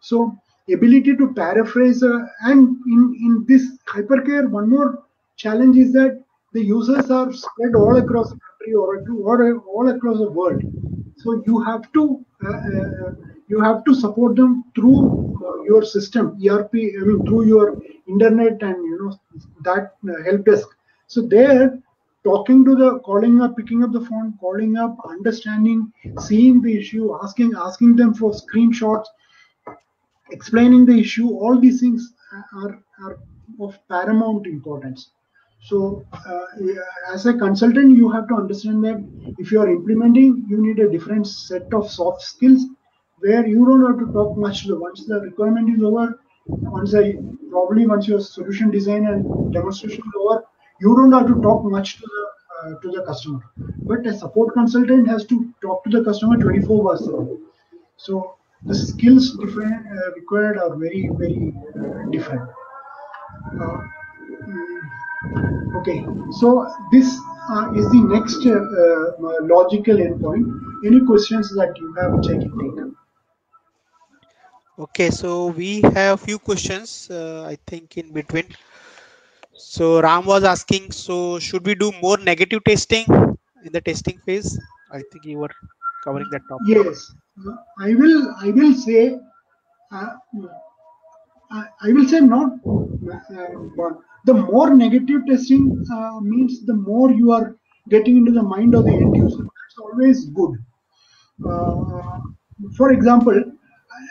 Speaker 2: so ability to paraphrase uh, and in in this hypercare one more challenge is that the users are spread all across the country or, or all across the world. So you have to uh, uh, you have to support them through uh, your system erp i mean through your internet and you know that help desk. So there talking to the calling up picking up the phone calling up understanding seeing the issue asking asking them for screenshots explaining the issue all these things are, are of paramount importance so, uh, as a consultant, you have to understand that if you are implementing, you need a different set of soft skills where you don't have to talk much. To the once the requirement is over, once I probably once your solution design and demonstration is over, you don't have to talk much to the uh, to the customer. But a support consultant has to talk to the customer 24 hours. So the skills different, uh, required are very very uh, different. Uh, Okay, so this uh, is the next uh, logical endpoint. Any questions that you have, which I can take?
Speaker 1: Okay, so we have few questions, uh, I think in between. So Ram was asking, so should we do more negative testing in the testing phase? I think you were covering that topic.
Speaker 2: Yes, I will. I will say. Uh, I, will say not uh, the more negative testing uh, means the more you are getting into the mind of the end user. That's always good. For example,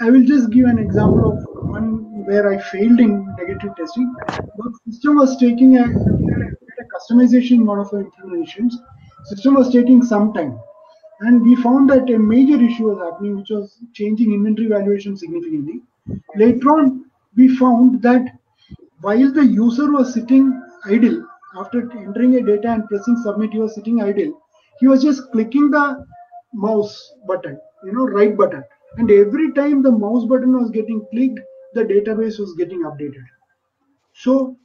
Speaker 2: I will just give an example of one where I failed in negative testing. The system was taking a, a customization one of our implementations. System was taking some time. And we found that a major issue was happening, which was changing inventory valuation significantly. Later on, we found that while the user was sitting idle after entering a data and pressing submit, he was sitting idle. He was just clicking the mouse button, you know, right button. And every time the mouse button was getting clicked, the database was getting updated. So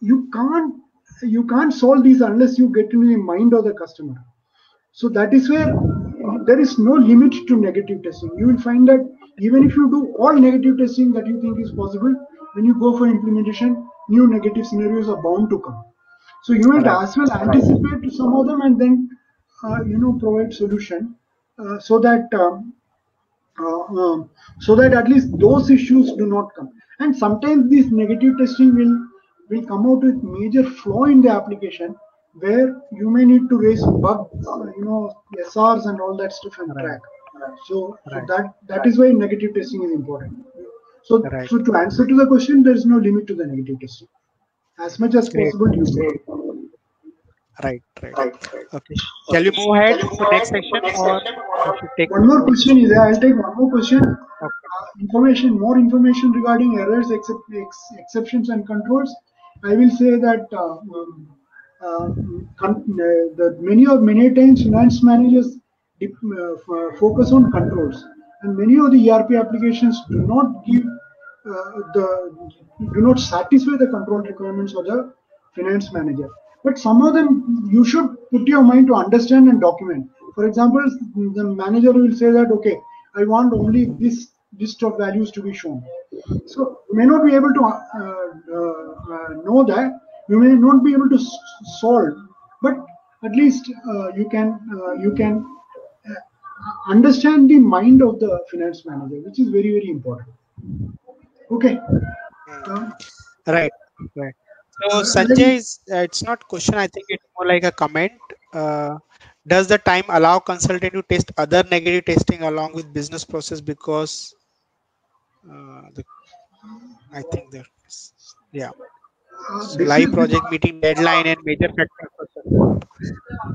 Speaker 2: you can't you can't solve these unless you get into the mind of the customer. So that is where there is no limit to negative testing. You will find that even if you do all negative testing that you think is possible, when you go for implementation, new negative scenarios are bound to come. So you might right. as well anticipate right. some of them and then uh, you know provide solution uh, so that um, uh, um, so that at least those issues do not come. And sometimes this negative testing will will come out with major flaw in the application where you may need to raise bugs, you know, SRs and all that stuff and track. So, so that that is why negative testing is important. So, right. so to answer to the question, there is no limit to the negative testing. As much as Great. possible, use it.
Speaker 1: Right, right, right. Okay. Shall we move ahead to the next section, or
Speaker 2: take one more question? Is there? I'll take one more question. Okay. Uh, information, more information regarding errors, except, ex, exceptions, and controls. I will say that uh, um, uh, the many of many times finance managers uh, focus on controls and many of the ERP applications do not give uh, the do not satisfy the control requirements of the finance manager. But some of them you should put your mind to understand and document. For example, the manager will say that okay, I want only this list of values to be shown. So you may not be able to uh, uh, uh know that. You may not be able to solve, but at least uh, you can uh, you can understand the mind of the finance manager, which is very, very important. Okay.
Speaker 1: Uh, right. Right. So Sanjay is uh, it's not question. I think it's more like a comment. Uh, does the time allow consultant to test other negative testing along with business process because Uh, the, I think there. Yeah.
Speaker 2: Uh,
Speaker 1: live project meeting deadline and major factors.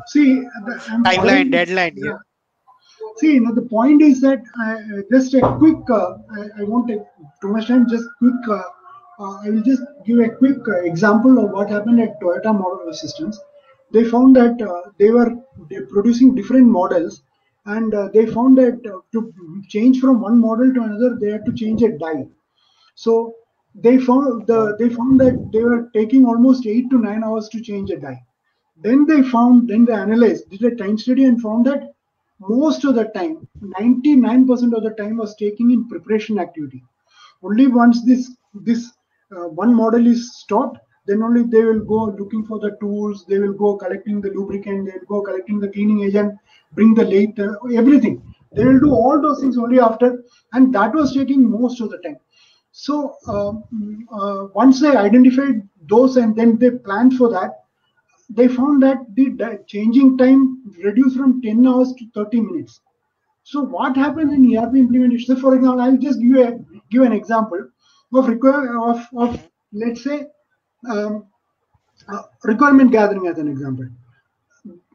Speaker 2: See, the,
Speaker 1: Timeline, deadline. Yeah.
Speaker 2: See, you know, the point is that uh, just a quick, uh, I, I won't take too much time, just quick, uh, uh, I will just give a quick uh, example of what happened at Toyota Model Systems. They found that uh, they were producing different models and uh, they found that uh, to change from one model to another, they had to change a die. So they found the they found that they were taking almost eight to nine hours to change a die. Then they found, then they analyzed, did a time study and found that most of the time, 99% of the time was taking in preparation activity. Only once this this uh, one model is stopped, then only they will go looking for the tools, they will go collecting the lubricant, they will go collecting the cleaning agent, bring the lathe, everything. They will do all those things only after, and that was taking most of the time. So um, uh, once they identified those and then they planned for that, they found that the changing time reduced from 10 hours to 30 minutes. So what happens in ERP implementation? So for example, I'll just give a give an example of require of, of let's say um, uh, requirement gathering as an example.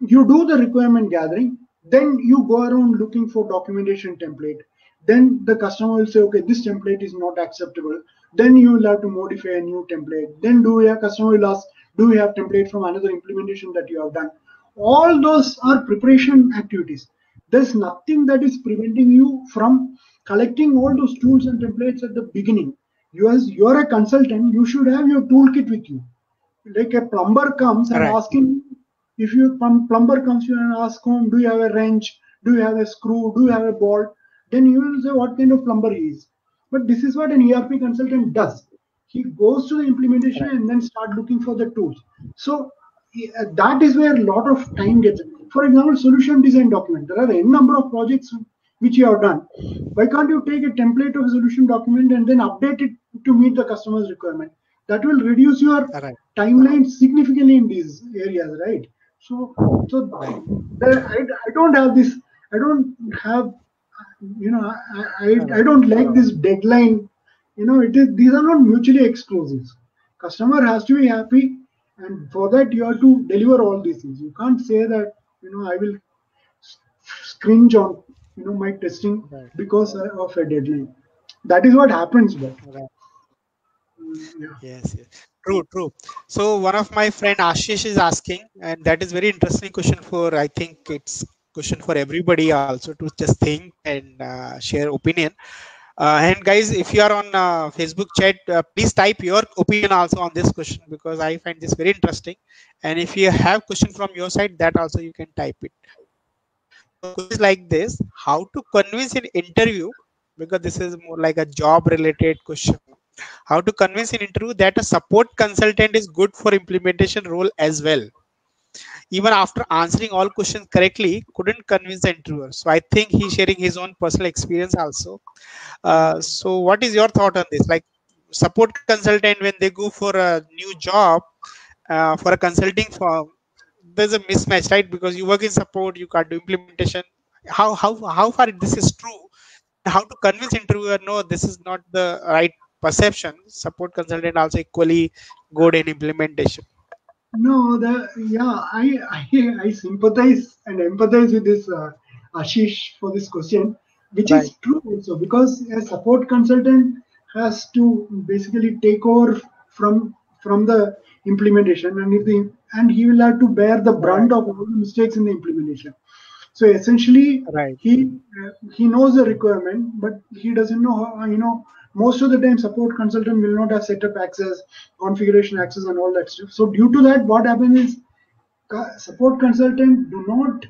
Speaker 2: You do the requirement gathering, then you go around looking for documentation template. Then the customer will say, okay, this template is not acceptable. Then you will have to modify a new template. Then do your customer will ask, do we have template from another implementation that you have done? All those are preparation activities. There's nothing that is preventing you from collecting all those tools and templates at the beginning. You as you're a consultant, you should have your toolkit with you. Like a plumber comes and
Speaker 1: Right.
Speaker 2: asking if you plumber comes to you and asks him, do you have a wrench? Do you have a screw? Do you have a bolt? Then you will say what kind of plumber he is. But this is what an ERP consultant does. He goes to the implementation and then start looking for the tools. So uh, that is where a lot of time gets. For example, solution design document. There are a number of projects which you have done. Why can't you take a template of a solution document and then update it to meet the customer's requirement? That will reduce your
Speaker 1: Right.
Speaker 2: timeline significantly in these areas, right? So, so there, I, I don't have this. I don't have, you know, I, I, I don't like this deadline. You know, it is these are not mutually exclusive. Customer has to be happy, and for that you have to deliver all these things. You can't say that you know I will cringe on you know my testing
Speaker 1: Right.
Speaker 2: because of a deadline. That is what happens, but
Speaker 1: Right.
Speaker 2: yeah.
Speaker 1: Yes, yes. True, true. So one of my friend Ashish is asking, and that is very interesting question for I think it's question for everybody also to just think and uh, share opinion. Uh, and guys, if you are on uh, Facebook chat, uh, please type your opinion also on this question because I find this very interesting. And if you have question from your side, that also you can type it. So question is like this: How to convince an interview? Because this is more like a job-related question how to convince an interview that a support consultant is good for implementation role as well even after answering all questions correctly couldn't convince the interviewer. So i think he's sharing his own personal experience also. Uh, so what is your thought on this? Like support consultant when they go for a new job uh, for a consulting firm there's a mismatch right? Because you work in support you can't do implementation. How how how far this is true? How to convince interviewer no this is not the right perception. Support consultant also equally good in implementation
Speaker 2: No, the yeah, I I, I sympathize and empathize with this uh, Ashish for this question, which
Speaker 1: Right.
Speaker 2: is true also because a support consultant has to basically take over from from the implementation, and if the and he will have to bear the brunt of all the mistakes in the implementation. So essentially,
Speaker 1: Right.
Speaker 2: he uh, he knows the requirement, but he doesn't know how, you know most of the time support consultant will not have setup access, configuration access, and all that stuff. So due to that, what happens is co- support consultant do not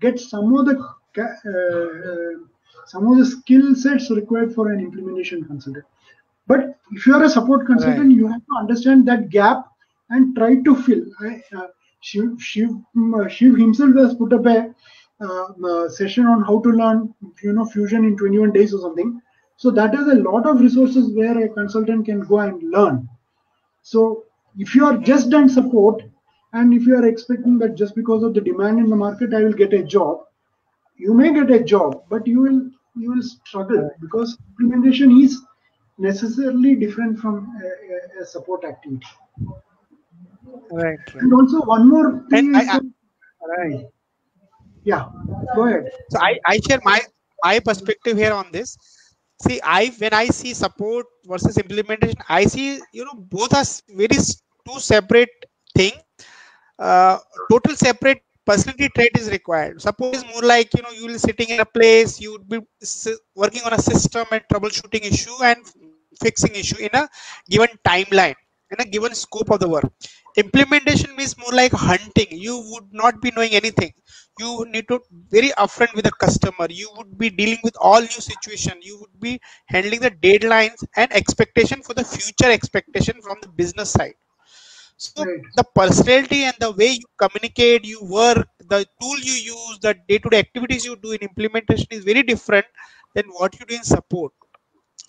Speaker 2: get some of the uh, uh, some of the skill sets required for an implementation consultant. But if you are a support consultant,
Speaker 1: Right.
Speaker 2: you have to understand that gap and try to fill. I, uh, Shiv, Shiv, uh, Shiv himself has put up a uh, session on how to learn, you know, Fusion in 21 days or something. So that is a lot of resources where a consultant can go and learn. So if you are just done support, and if you are expecting that just because of the demand in the market, I will get a job, you may get a job, but you will you will struggle because implementation is necessarily different from a, a, support activity.
Speaker 1: Right. right.
Speaker 2: And also one more thing
Speaker 1: I, I, right.
Speaker 2: Yeah, go ahead.
Speaker 1: So I, I share my my perspective here on this. See, I when I see support versus implementation, I see you know both are very two separate thing. Uh, total separate personality trait is required. Support is more like you know you will be sitting in a place, you would be working on a system and troubleshooting issue and fixing issue in a given timeline in a given scope of the work. Implementation means more like hunting. You would not be knowing anything you need to be very upfront with the customer you would be dealing with all new situation you would be handling the deadlines and expectation for the future expectation from the business side so
Speaker 2: Right.
Speaker 1: the personality and the way you communicate you work the tool you use the day-to-day activities you do in implementation is very different than what you do in support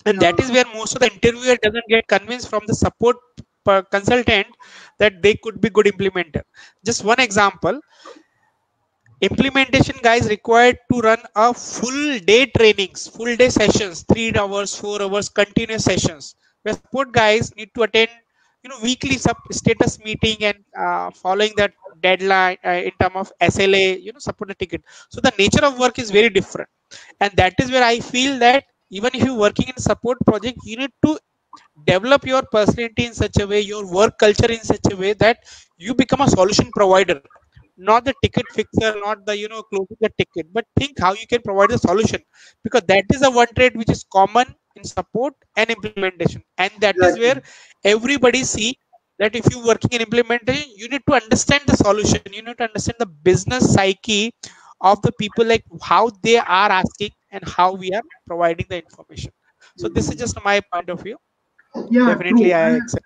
Speaker 1: and that uh-huh.
Speaker 2: is
Speaker 1: where most of the interviewer doesn't get convinced from the support consultant that they could be good implementer. Just one example. Implementation guys required to run a full day trainings full day sessions three hours four hours continuous sessions where support guys need to attend you know weekly sub status meeting and uh, following that deadline uh, in terms of sla you know support the ticket. So the nature of work is very different. And that is where i feel that even if you're working in support project you need to develop your personality in such a way your work culture in such a way that you become a solution provider. Not the ticket fixer not the you know closing the ticket but think how you can provide the solution. Because that is a one trait which is common in support and implementation. And that is where everybody see that if you're working in implementation you need to understand the solution. You need to understand the business psyche of the people like how they are asking and how we are providing the information. So this is
Speaker 2: Mm.
Speaker 1: just my point of view
Speaker 2: Yeah,
Speaker 1: definitely
Speaker 2: true.
Speaker 1: i accept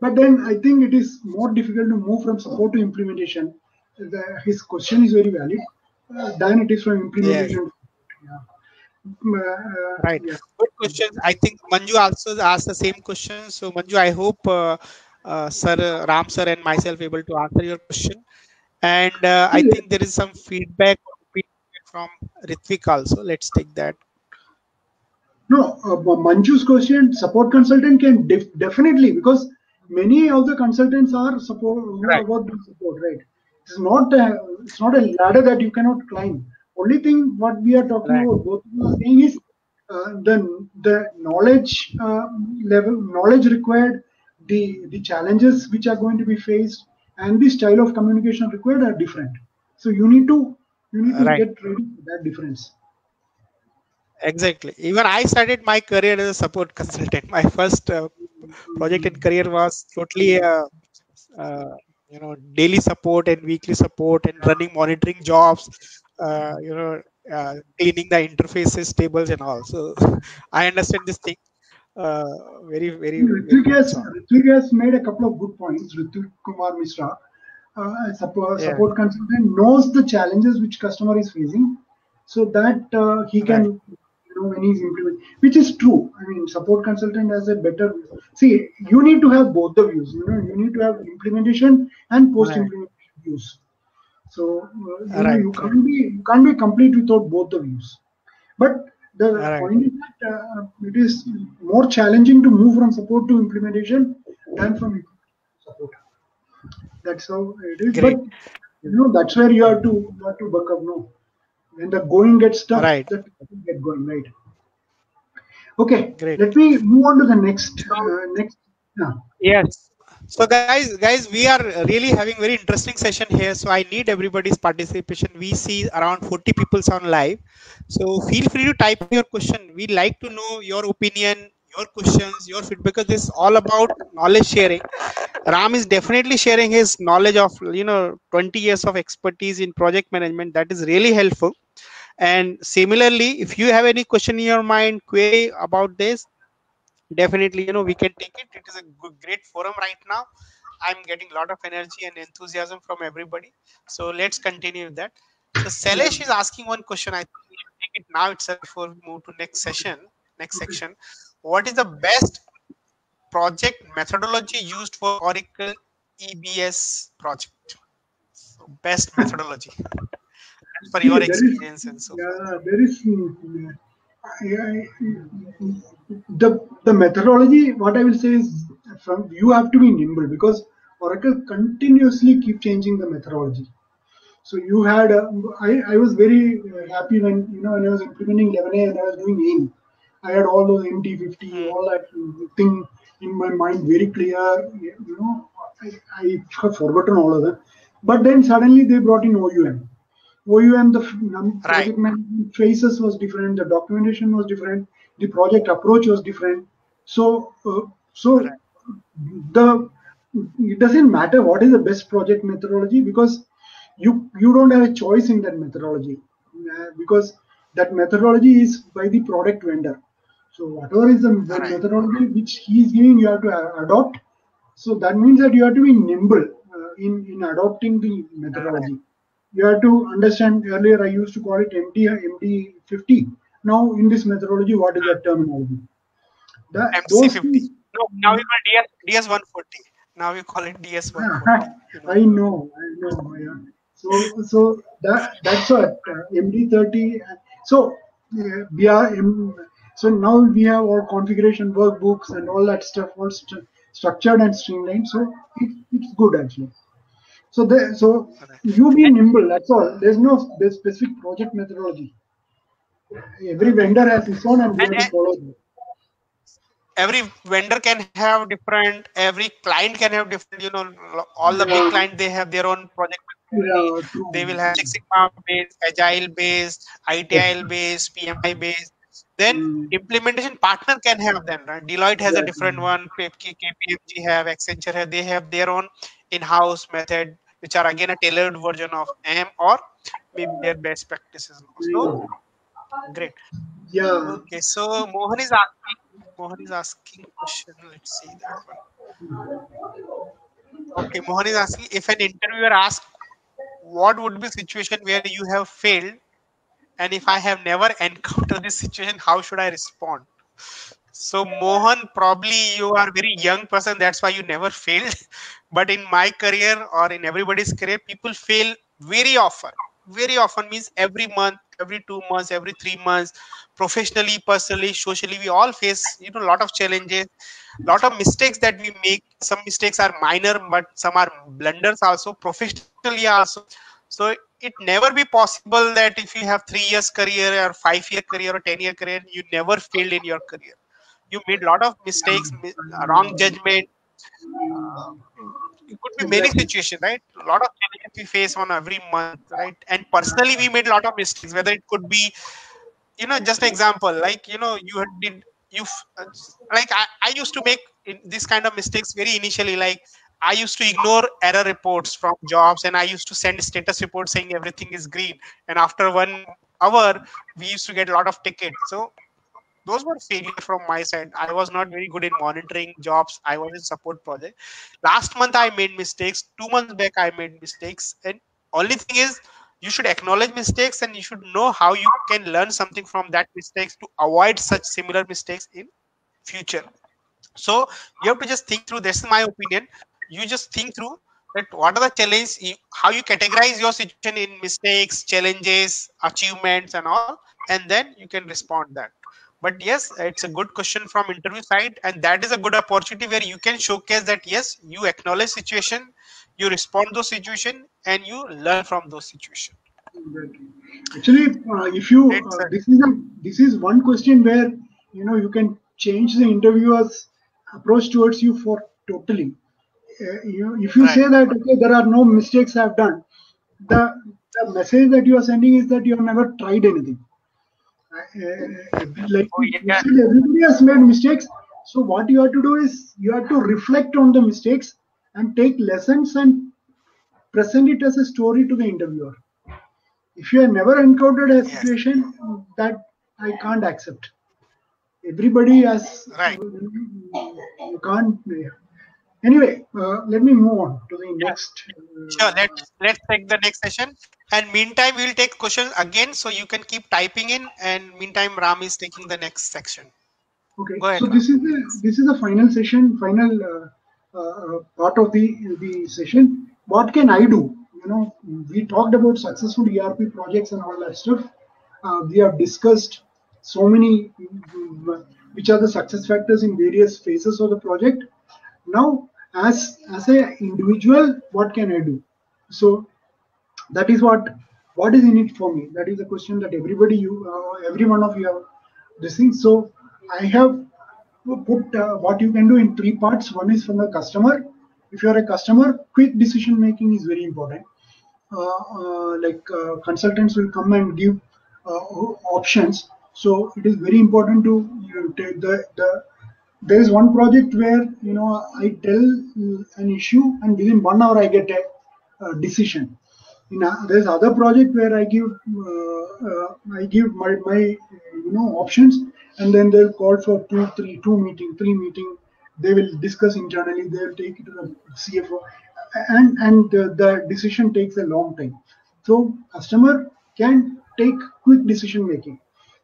Speaker 2: but then I think it is more difficult to move from support to implementation. The, his question is very valid. Uh, than it is from implementation. Yeah. Mm, Uh,
Speaker 1: right
Speaker 2: yeah.
Speaker 1: good questions i think manju also asked the same question so manju i hope uh, uh, sir uh, ram sir and myself able to answer your question and uh, i think there is some feedback from ritvik also let's take that
Speaker 2: No, uh, Manju's question, support consultant can def- definitely because many of the consultants are support
Speaker 1: right
Speaker 2: to support, right? It's not a, it's not a ladder that you cannot climb. Only thing what we are talking
Speaker 1: right
Speaker 2: about, both of you are saying is uh, the the knowledge uh, level, knowledge required, the the challenges which are going to be faced, and the style of communication required are different. So you need to you need to
Speaker 1: right
Speaker 2: get ready for that difference.
Speaker 1: Exactly. Even i started my career as a support consultant. My first uh, project and career was totally uh, uh, you know daily support and weekly support and running monitoring jobs uh, you know uh, cleaning the interfaces tables and all. So i understand this thing uh, very very
Speaker 2: Ritvik has, Ritvik has made a couple of good points. Ritvik Kumar Mishra, uh, a support,
Speaker 1: yeah.
Speaker 2: support consultant, knows the challenges which customer is facing, so that uh, he can,
Speaker 1: right
Speaker 2: you know, when he's implementing, which is true. I mean, support consultant has a better. See, you need to have both the views. You know, you need to have implementation and post-implementation views. So uh, you know,
Speaker 1: right
Speaker 2: you can't be you can't be complete without both the views. But the
Speaker 1: right
Speaker 2: point is that uh, it is more challenging to move from support to implementation than from support. That's how it is. But you know, that's where you have to you have to buck up. No, when the going gets tough,
Speaker 1: right
Speaker 2: that get going right. Okay,
Speaker 1: great
Speaker 2: let me move on to the next uh, next. Yeah.
Speaker 1: Yes. So guys, guys, we are really having very interesting session here. So I need everybody's participation. We see around 40 people on live. So feel free to type your question. We like to know your opinion, your questions, your feedback because this is all about knowledge sharing. Ram is definitely sharing his knowledge of you know 20 years of expertise in project management. That is really helpful. And similarly, if you have any question in your mind, query about this, definitely you know we can take it. It is a good, great forum right now. I'm getting a lot of energy and enthusiasm from everybody. So let's continue with that. So
Speaker 2: Yeah.
Speaker 1: Salesh is asking one question. I think we'll take it now itself before we move to next session next section. What is the best project methodology used for oracle ebs project? So best methodology
Speaker 2: See,
Speaker 1: your
Speaker 2: there is
Speaker 1: experience and so
Speaker 2: yeah, there is I, I, the the methodology, what I will say is, from you have to be nimble because Oracle continuously keep changing the methodology. So you had, uh, I, I was very happy when you know when I was implementing 11i and I was doing AIM. I had all those MD50, all that thing in my mind very clear. You know, I, I have forgotten all of them. But then suddenly they brought in OUM. OUM, the
Speaker 1: right.
Speaker 2: project management phases was different, the documentation was different, the project approach was different. So, uh, so
Speaker 1: Right.
Speaker 2: the it doesn't matter what is the best project methodology because you you don't have a choice in that methodology uh, because that methodology is by the product vendor. So whatever is the the
Speaker 1: Right.
Speaker 2: methodology which he is giving, you have to adopt. So that means that you have to be nimble uh, in in adopting the methodology. You have to understand. Earlier, I used to call it MD MD fifty. Now, in this methodology, what is that terminology? Those
Speaker 1: MD50.
Speaker 2: things-
Speaker 1: No, now we call DS, DS140. Now we call it DS140. you know.
Speaker 2: I know, I know. Yeah. So, so that that's what uh, MD30. So uh, we are so now we have our configuration workbooks and all that stuff all st- structured and streamlined. So it, it's good actually. So there, so you be nimble. That's all. There's no there's specific project methodology. Every vendor has its own, and
Speaker 1: And-
Speaker 2: follow
Speaker 1: every vendor can have different every client can have different you know all the big
Speaker 2: Yeah.
Speaker 1: clients they have their own project.
Speaker 2: Yeah,
Speaker 1: they will have Six Sigma based agile based itil based pmi based then
Speaker 2: Mm.
Speaker 1: implementation partner can have them right deloitte has a different one kpmg have accenture have they have their own in-house method which are again a tailored version of aim or maybe their best practices so great
Speaker 2: Yeah.
Speaker 1: Okay, so Mohan is asking. Mohan is asking question. Let's see that one. Okay, Mohan is asking if an interviewer asks, "What would be situation where you have failed?" and if I have never encountered this situation, how should I respond? So Mohan, probably you are very young person. That's why you never failed. But in my career or in everybody's career, people fail very often. Very often means every month, every two months, every three months. Professionally, personally, socially, we all face you know a lot of challenges, a lot of mistakes that we make. Some mistakes are minor, but some are blunders also. Professionally also. So it never be possible that if you have three years career or five year career or ten year career, you never failed in your career. You made a lot of mistakes, wrong judgment. Uh, It could be many situations, right? A lot of challenges we face on every month, right? And personally, we made a lot of mistakes. Whether it could be, you know, just an example, like you know, you had did you like I, I used to make in- this kind of mistakes very initially, like I used to ignore error reports from jobs and I used to send status reports saying everything is green. And after one hour, we used to get a lot of tickets. So those were failure from my side. I was not very good in monitoring jobs. I was in support project. Last month I made mistakes. Two months back I made mistakes. And only thing is you should acknowledge mistakes and you should know how you can learn something from that mistakes to avoid such similar mistakes in future so you have to just think through this is my opinion you just think through that what are the challenges how you categorize your situation in mistakes challenges achievements and all and then you can respond that but yes it's a good question from interview side and that is a good opportunity where you can showcase that yes you acknowledge situation you respond to situation and you learn from those situation
Speaker 2: Actually, uh, if you uh, this is a, this is one question where you know you can change the interviewer's approach towards you for totally. Uh, you know, if you
Speaker 1: Right.
Speaker 2: say that okay, there are no mistakes I've done, the the message that you are sending is that you have never tried anything. Uh, like
Speaker 1: Oh, yeah.
Speaker 2: everybody has made mistakes. So what you have to do is you have to reflect on the mistakes and take lessons and present it as a story to the interviewer if you have never encountered a
Speaker 1: Yes.
Speaker 2: situation that I can't accept. Everybody has
Speaker 1: Right.
Speaker 2: You can't. Anyway, uh, let me move on to the next. uh,
Speaker 1: Sure, let's let's take the next session. And meantime, we'll take questions again, so you can keep typing in. And meantime, Ram is taking the next section.
Speaker 2: Okay,
Speaker 1: Go ahead,
Speaker 2: so this is the this is the final session, final uh, uh, part of the the session. What can I do? You know, we talked about successful ERP projects and all that stuff. Uh, we have discussed so many mm, which are the success factors in various phases of the project. Now, as as a individual, what can I do? So that is what what is in it for me. That is the question that everybody you uh, every one of you have this thing. So I have put uh, what you can do in three parts. One is from the customer. If you are a customer, quick decision making is very important. Uh, uh, like uh, consultants will come and give uh, options. So it is very important to you know, take the the. There is one project where you know I tell an issue and within one hour I get a, a decision. In a, there's other project where I give uh, uh, I give my, my you know options and then they'll call for two, three, two meeting, three meeting. They will discuss internally. They'll take it to the CFO, and and the, the decision takes a long time. So customer can take quick decision making.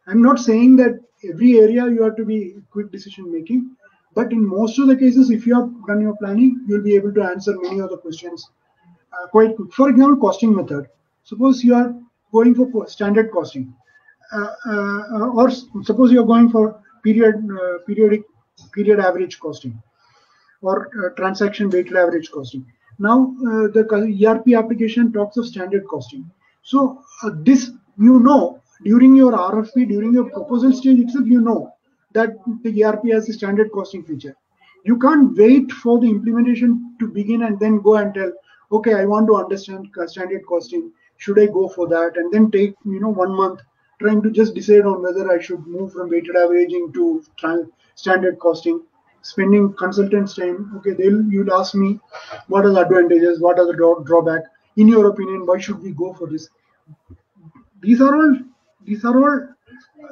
Speaker 2: I'm not saying that every area you have to be quick decision making, but in most of the cases, if you have done your planning, you'll be able to answer many of the questions uh, quite quick. For example, costing method. Suppose you are going for standard costing uh, uh, or suppose you're going for period uh, periodic period average costing or transaction weighted average costing. Now the ERP application talks of standard costing. So this you know during your RFP, during your proposal stage itself, you know that the ERP has a standard costing feature. You can't wait for the implementation to begin and then go and tell, okay, I want to understand standard costing. Should I go for that? And then take you know one month trying to just decide on whether I should move from weighted averaging to standard costing, spending consultants' time. Okay, they'll you'll ask me what are the advantages, what are the draw, drawback. In your opinion, why should we go for this? These are all these are all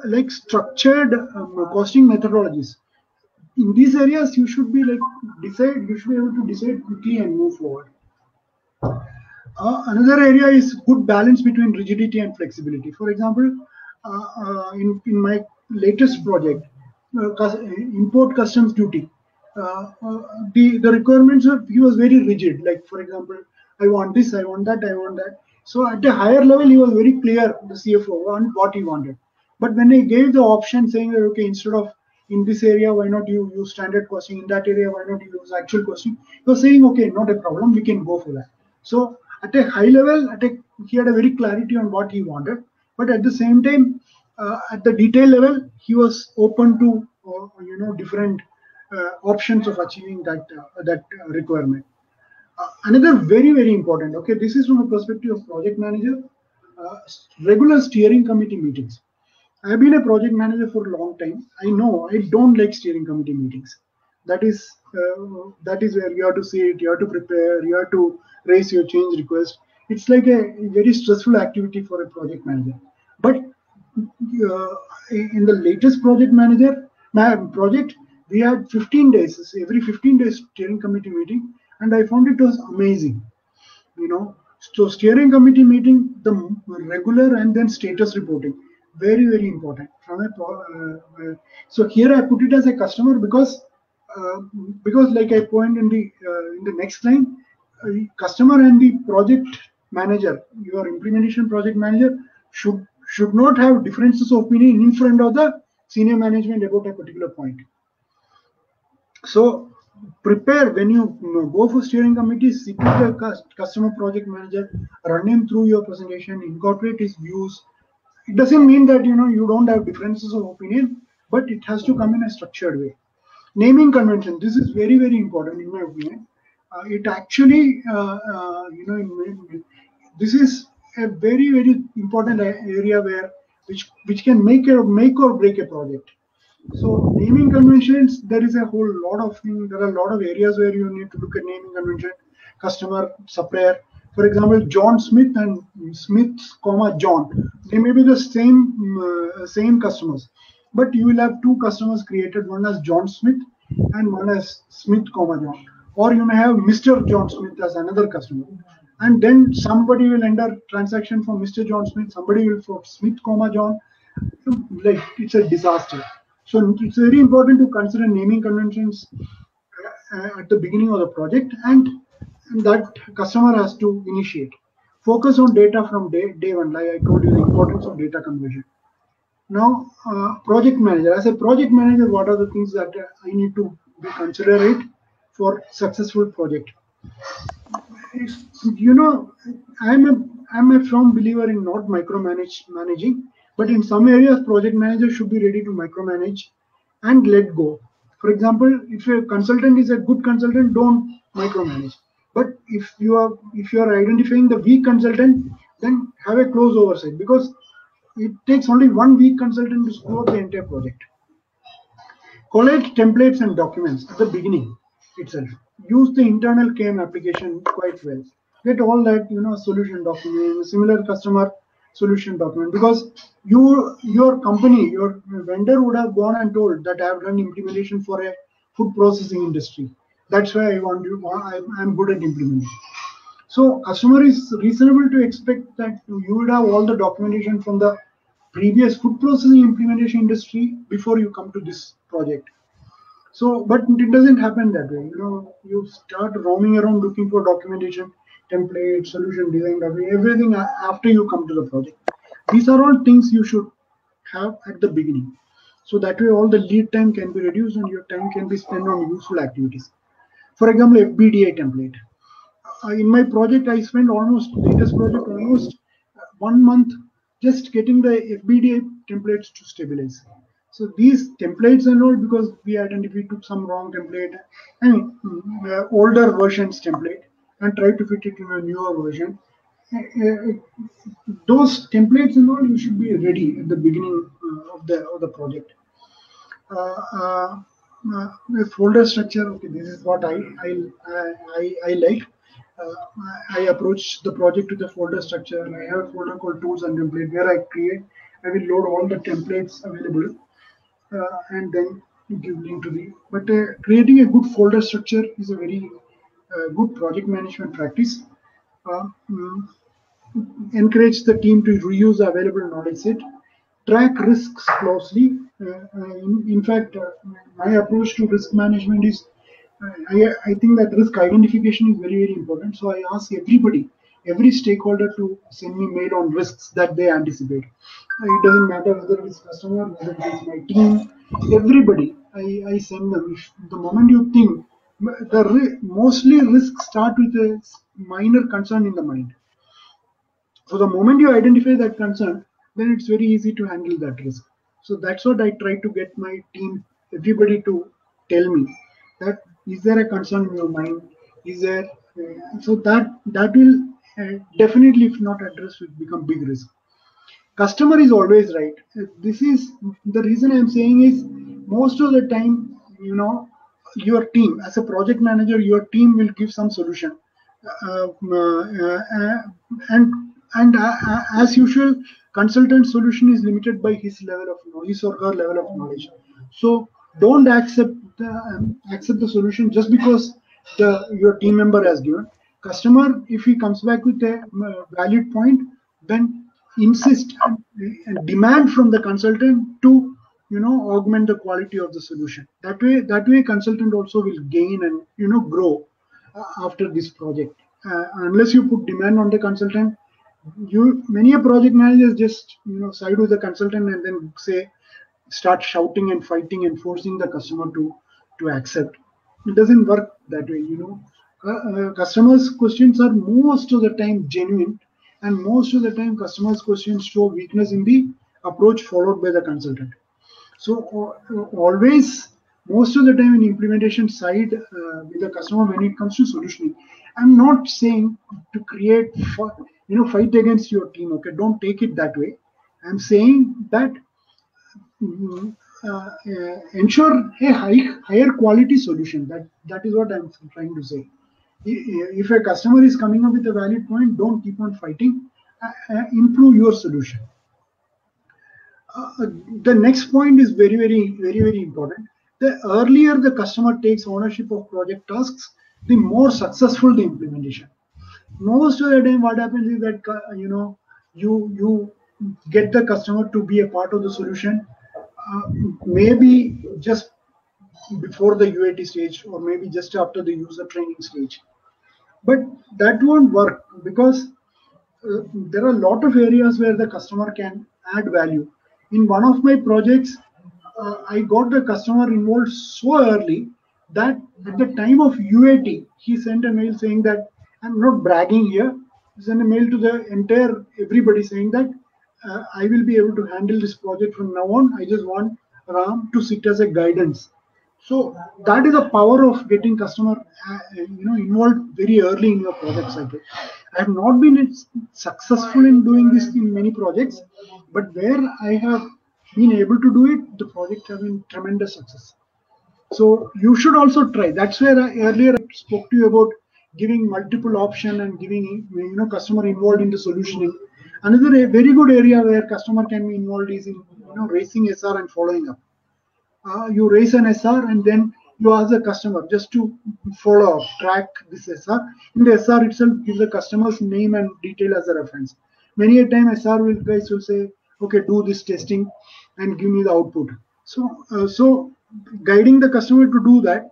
Speaker 2: like structured um, costing methodologies. In these areas, you should be like decide. You should be able to decide quickly and move forward. Uh, another area is good balance between rigidity and flexibility. For example, uh, uh, in, in my latest project, uh, import customs duty, the, the requirements of he was very rigid. Like, for example, I want this, I want that, I want that. So at a higher level, he was very clear, the CFO, on what he wanted. But when he gave the option saying, okay, instead of in this area, why not you use standard costing? In that area, why not you use actual costing? He was saying, okay, not a problem, we can go for that. So at a high level, a, he had a very clarity on what he wanted. But at the same time uh, at the detail level he was open to uh, you know different uh, options of achieving that uh, that requirement. Uh, another very very important okay this is from the perspective of project manager uh, regular steering committee meetings. I have been a project manager for a long time. I know i don't like steering committee meetings. That is that is where you have to see it you have to prepare you have to raise your change request it's like a very stressful activity for a project manager but uh, in the latest project manager project, we had 15 days, every 15 days steering committee meeting, and I found it was amazing. You know, so steering committee meeting, the regular and then status reporting, very very important. Uh, uh, so here I put it as a customer because uh, because like I point in the uh, in the next line, Uh, customer and the project manager, your implementation project manager should should not have differences of opinion in front of the senior management about a particular point. So prepare when you, you know, go for steering committee, sit with the customer project manager, run him through your presentation, incorporate his views. It doesn't mean that you know you don't have differences of opinion, but it has to come in a structured way. Naming convention. This is very very important in my opinion. Uh, it actually, uh, uh, you know, this is a very very important area where which which can make or make or break a project. So naming conventions, there is a whole lot of things. There are a lot of areas where you need to look at naming convention, customer, supplier. For example, John Smith and Smith, comma John. They may be the same uh, same customers, but you will have two customers created. One as John Smith and one as Smith, comma John. Or you may have Mr. John Smith as another customer and then somebody will enter transaction for Mr. John Smith, somebody will for Smith, comma John. Like it's a disaster. So it's very important to consider naming conventions uh, at the beginning of the project, and, and that customer has to initiate. Focus on data from day, day one. Like I told you, the importance of data conversion. Now, uh, project manager. As a project manager, what are the things that uh, I need to be considerate for successful project? You know, I'm a I'm a firm believer in not micromanage managing, but in some areas, project manager should be ready to micromanage and let go. For example, if a consultant is a good consultant, don't micromanage. But if you are if you are identifying the weak consultant, then have a close oversight because it takes only one weak consultant to screw up the entire project. Collect templates and documents at the beginning itself. Use the internal KM application quite well. Get all that you know solution document, similar customer solution document because you your company your vendor would have gone and told that i have done implementation for a food processing industry that's why i want you i'm, I'm good at implementing so customer is reasonable to expect that you would have all the documentation from the previous food processing implementation industry before you come to this project so but it doesn't happen that way you know you start roaming around looking for documentation template, solution design, everything after you come to the project. These are all things you should have at the beginning. So that way all the lead time can be reduced and your time can be spent on useful activities. For example, FBDI template. Uh, in my project, I spent almost, latest project, almost one month just getting the FBDI templates to stabilize. So these templates and all because we identified took some wrong template, and mm, uh, older versions template and try to fit it in a newer version. Those templates and all you should be ready at the beginning uh, of the of the project. Uh, uh, uh, folder structure. Okay, this is what I I I, I like. Uh, I approach the project with the folder structure. I have a folder called tools and template where I create. I will load all the templates available, uh, and then give link to the. But creating a good folder structure is a very good project management practice. Uh, mm, encourage the team to reuse the available knowledge set. Track risks closely. Uh, uh, in, in, fact, my approach to risk management is I, I, think that risk identification is very, very important. So I ask everybody, every stakeholder to send me mail on risks that they anticipate. It doesn't matter whether it's customer, whether it's my team, everybody. I, I send them. If the moment you think the mostly risks start with a minor concern in the mind. So the moment you identify that concern, then it's very easy to handle that risk. So that's what I try to get my team, everybody to tell me that is there a concern in your mind? Is there uh, so that that will uh, definitely, if not addressed, will become big risk. Customer is always right. This is the reason I'm saying is most of the time, you know, your team as a project manager your team will give some solution uh, uh, uh and and uh, uh, as usual consultant solution is limited by his level of his or her level of knowledge so don't accept the, um, accept the solution just because the your team member has given customer if he comes back with a valid point then insist and, and demand from the consultant to you know augment the quality of the solution. That way that way consultant also will gain and you know grow uh, after this project. Uh, unless you put demand on the consultant you many a project managers just you know side with the consultant and then say start shouting and fighting and forcing the customer to to accept. It doesn't work that way you know uh, uh, customers questions are most of the time genuine and most of the time customers questions show weakness in the approach followed by the consultant so always, most of the time in implementation side uh, with the customer when it comes to solutioning, I'm not saying to create, you know, fight against your team. Okay, don't take it that way. I'm saying that mm, uh, uh, ensure a high, higher quality solution. That that is what I'm trying to say. If a customer is coming up with a valid point, don't keep on fighting. Uh, uh, improve your solution. Uh, the next point is very, very, very, very important. The earlier the customer takes ownership of project tasks, the more successful the implementation. Most of the time, what happens is that uh, you know you you get the customer to be a part of the solution, uh, maybe just before the UAT stage or maybe just after the user training stage. But that won't work because uh, there are a lot of areas where the customer can add value in one of my projects, uh, I got the customer involved so early that at the time of UAT, he sent a mail saying that I'm not bragging here. He sent a mail to the entire everybody saying that uh, I will be able to handle this project from now on. I just want Ram to sit as a guidance. So that is the power of getting customer, uh, you know, involved very early in your project cycle. I have not been successful in doing this in many projects, but where I have been able to do it, the project has been tremendous success. So you should also try. That's where I, earlier I spoke to you about giving multiple option and giving you know customer involved in the solutioning. Another very good area where customer can be involved is in you know raising SR and following up. Uh, you raise an SR and then you ask the customer just to follow up, track this SR. In the SR itself, give the customer's name and detail as a reference. Many a time SR will guys will say, okay, do this testing and give me the output. So, uh, so guiding the customer to do that,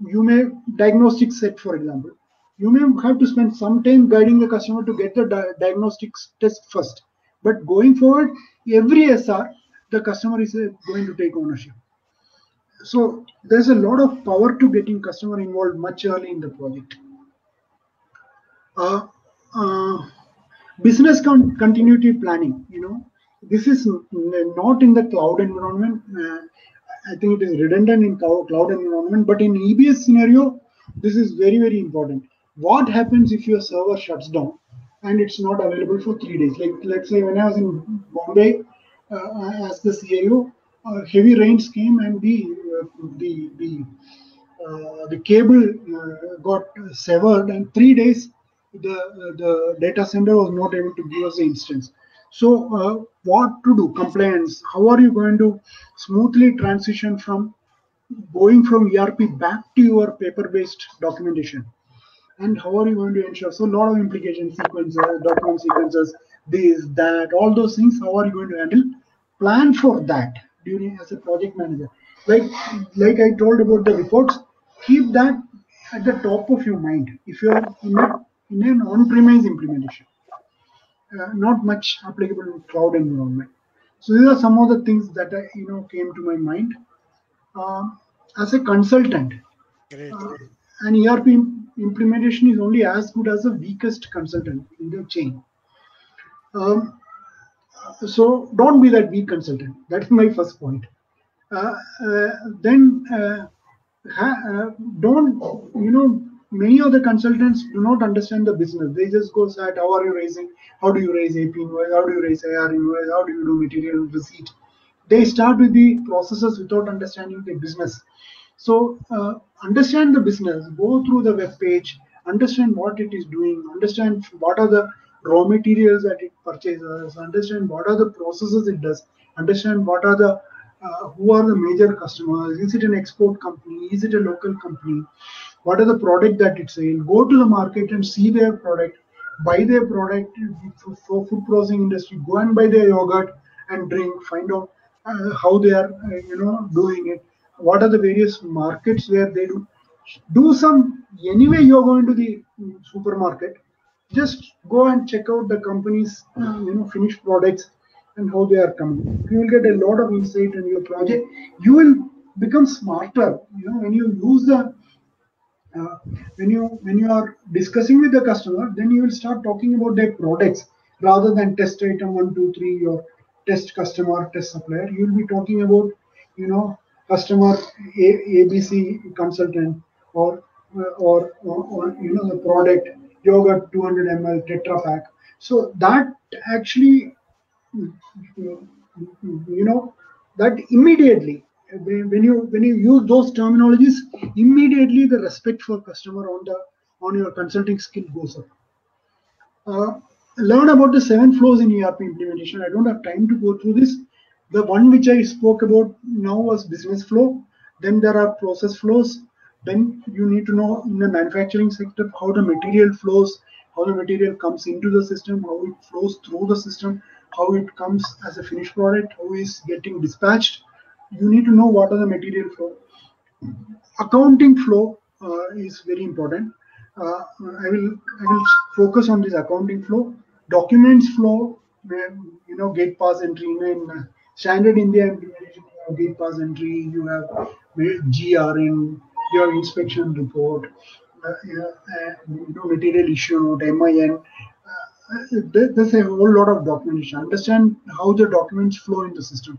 Speaker 2: you may diagnostic set, for example. You may have to spend some time guiding the customer to get the di diagnostics test first. But going forward, every SR, the customer is uh, going to take ownership. So there's a lot of power to getting customer involved much early in the project. Uh, uh, business con continuity planning, you know, this is not in the cloud environment. Uh, I think it is redundant in cloud environment, but in EBS scenario, this is very, very important. What happens if your server shuts down and it's not available for three days? Like, let's say when I was in Bombay uh, as the CIO, uh, heavy rains came and the the the uh, the cable uh, got severed, and three days the the data center was not able to give us the instance. So what to do? Compliance. How are you going to smoothly transition from going from ERP back to your paper-based documentation? And how are you going to ensure? So a lot of implication sequences, document sequences, this, that, all those things. How are you going to handle? Plan for that during as a project manager. Like like I told about the reports, keep that at the top of your mind. If you are in, a, in an on-premise implementation uh, not much applicable in cloud environment. So these are some of the things that I, you know came to my mind. Uh, as a consultant, uh, an ERP implementation is only as good as the weakest consultant in the chain. Um, so don't be that weak consultant. That's my first point. Uh, uh, then uh, don't you know many of the consultants do not understand the business. They just go at how are you raising, how do you raise AP invoice, how do you raise AR invoice, how do you do material receipt. They start with the processes without understanding the business. So uh, understand the business, go through the web page, understand what it is doing, understand what are the raw materials that it purchases, understand what are the processes it does, understand what are the uh, who are the major customers, is it an export company, is it a local company, what are the product that it's in? Go to the market and see their product buy their product for food processing industry. Go and buy their yogurt and drink. Find out uh, how they are uh, you know doing it. What are the various markets where they do? Do some anyway you're going to the supermarket just go and check out the company's uh, you know finished products and how they are coming. You will get a lot of insight in your project. You will become smarter you know when you use the uh, when you when you are discussing with the customer then you will start talking about their products rather than test item one two three or test customer test supplier. You will be talking about you know customer A, abc consultant or, or or, or you know the product yogurt 200 ml tetra pack. So that actually you know that immediately when you when you use those terminologies immediately the respect for customer on the on your consulting skill goes up. Uh, learn about the seven flows in erp implementation. I don't have time to go through this. The one which i spoke about now was business flow. Then there are process flows. Then you need to know in the manufacturing sector how the material flows how the material comes into the system how it flows through the system how it comes as a finished product how is getting dispatched you need to know what are the material flow. Accounting flow uh, is very important. Uh, I will I will focus on this accounting flow. Documents flow, you know gate pass entry in standard India gate pass entry. You have GRN. You have inspection report. Uh, uh, you know, material issue note, MIN. Uh, there's a whole lot of documentation. Understand how the documents flow in the system.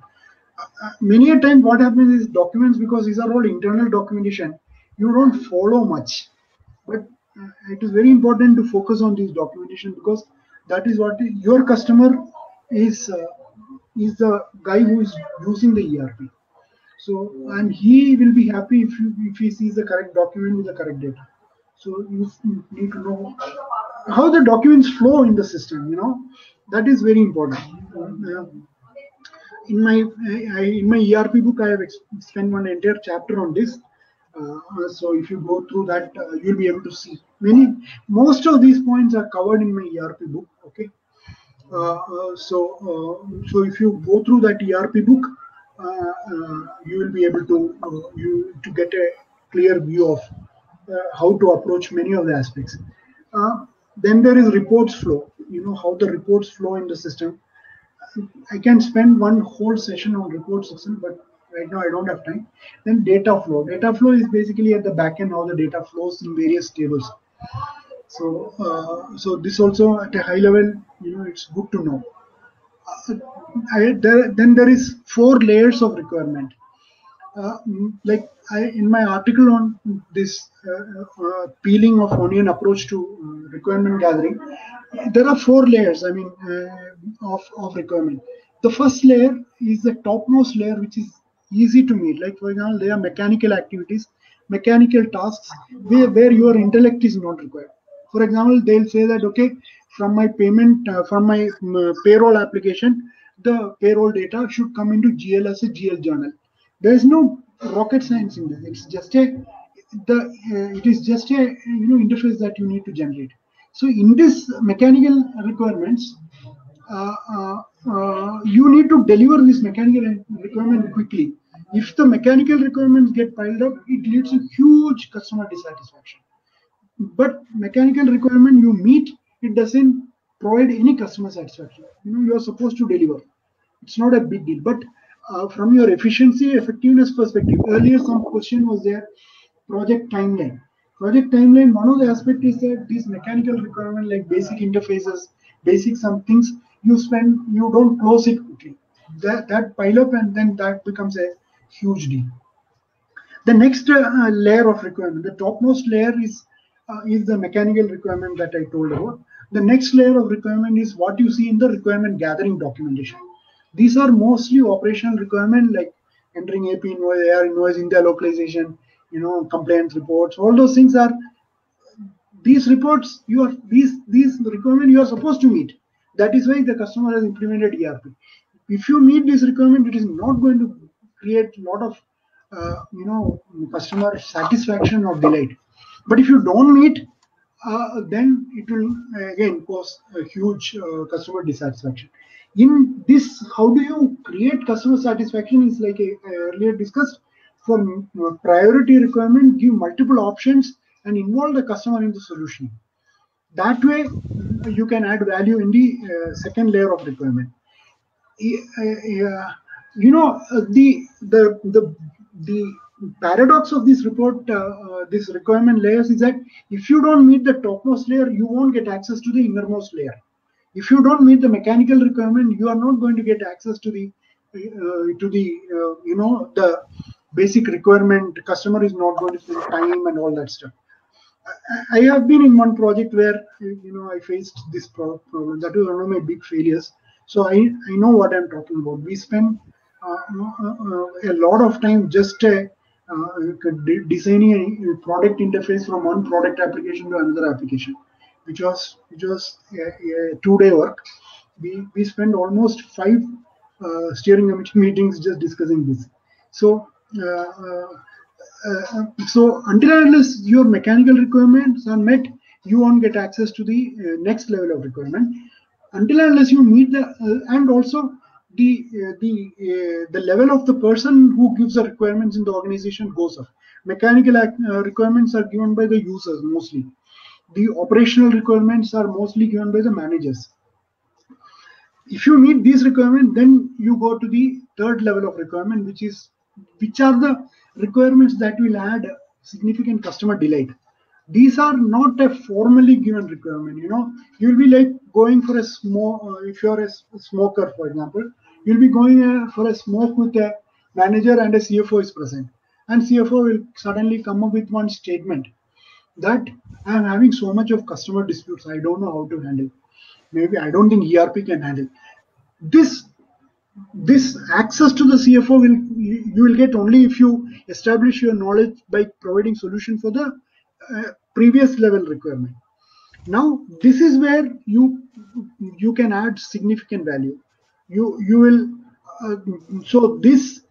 Speaker 2: Uh, many a time, what happens is documents because these are all internal documentation. You don't follow much, but uh, it is very important to focus on this documentation because that is what your customer is uh, is the guy who is using the ERP. So and he will be happy if you if he sees the correct document with the correct data. So you need to know how the documents flow in the system. You know that is very important. Uh, in my in my ERP book, I have spent one entire chapter on this. Uh, so if you go through that, uh, you'll be able to see many. Most of these points are covered in my ERP book. Okay. Uh, uh, so uh, so if you go through that ERP book, you will be able to you to get a clear view of how to approach many of the aspects. Then there is reports flow. You know how the reports flow in the system. I can spend one whole session on report system, but right now I don't have time. Then data flow. Data flow is basically at the back end how the data flows in various tables. So, uh, so this also at a high level, you know, it's good to know. Uh, I, there, then there is four layers of requirement. Uh, like I, in my article on this uh, uh, peeling of onion approach to uh, requirement gathering, there are four layers. I mean, of of requirement. The first layer is the topmost layer, which is easy to meet. Like for example, they are mechanical activities, mechanical tasks where, where your intellect is not required for example they'll say that okay from my payment uh, from my payroll application the payroll data should come into gl as a gl journal there is no rocket science in this. It's just a the uh, it is just a you know interface that you need to generate. So in this mechanical requirements uh, uh, uh you need to deliver this mechanical requirement quickly. If the mechanical requirements get piled up it leads to huge customer dissatisfaction. But mechanical requirement you meet it doesn't provide any customer satisfaction. You know you're supposed to deliver. It's not a big deal. But uh, from your efficiency effectiveness perspective earlier some question was there project timeline project timeline one of the aspect is that these mechanical requirement like basic interfaces basic some things you spend you don't close it quickly that that pile up and then that becomes a huge deal the next uh, layer of requirement the topmost layer is uh, is the mechanical requirement that I told about. The next layer of requirement is what you see in the requirement gathering documentation. These are mostly operational requirement like entering AP invoice, AR invoice, India localization, you know, compliance reports. All those things are these reports. You are these these requirement you are supposed to meet. That is why the customer has implemented ERP. If you meet this requirement, it is not going to create a lot of uh, you know customer satisfaction or delight. But if you don't meet, uh, then it will uh, again cause a huge uh, customer dissatisfaction. In this, how do you create customer satisfaction? Is like I earlier discussed. For uh, priority requirement, give multiple options and involve the customer in the solution. That way, you can add value in the uh, second layer of requirement. Uh, you know the the the the paradox of this report, uh, uh, this requirement layers is that if you don't meet the topmost layer, you won't get access to the innermost layer. If you don't meet the mechanical requirement, you are not going to get access to the uh, to the you know the basic requirement. Customer is not going to spend time and all that stuff. I, have been in one project where you know I faced this problem. That was one of my big failures. So I I know what I'm talking about. We spent uh, uh, a lot of time just uh, designing a product interface from one product application to another application, which was which was a, a two-day work. We we spent almost five uh, steering committee meetings just discussing this. So. Uh, uh, so until unless your mechanical requirements are met, you won't get access to the uh, next level of requirement. Until unless you meet the uh, and also the uh, the uh, the level of the person who gives the requirements in the organization goes up. Mechanical uh, requirements are given by the users mostly. The operational requirements are mostly given by the managers. if you meet these requirements, then you go to the third level of requirement, which is which are the requirements that will add significant customer delight. These are not a formally given requirement. You know, you'll be like going for a smoke. Uh, if you're a, smoker, for example, you'll be going uh, for a smoke with a manager and a CFO is present, and CFO will suddenly come up with one statement that I'm having so much of customer disputes. I don't know how to handle maybe I don't think ERP can handle. This this access to the CFO will you will get only if you establish your knowledge by providing solution for the uh, previous level requirement. Now this is where you you can add significant value. You you will uh, so this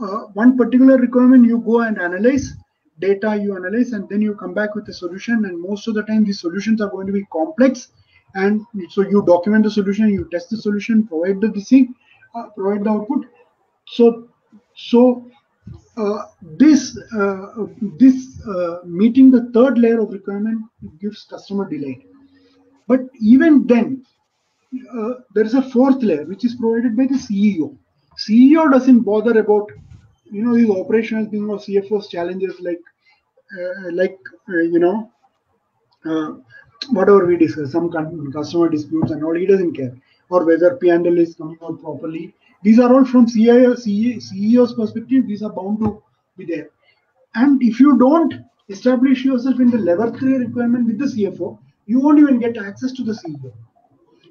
Speaker 2: uh, one particular requirement you go and analyze data you analyze and then you come back with a solution and most of the time these solutions are going to be complex. And so you document the solution you test the solution provide the thing uh, provide the output. So so uh, this uh, this uh, meeting the third layer of requirement gives customer delight. But even then uh, there is a fourth layer which is provided by the ceo ceo doesn't bother about you know these operational things or cfo's challenges like uh, like you know whatever we discuss, some customer disputes and all, he doesn't care. Or whether P&L is coming out properly. These are all from CIO, CEO's perspective, these are bound to be there. And if you don't establish yourself in the level three requirement with the CFO, you won't even get access to the CEO.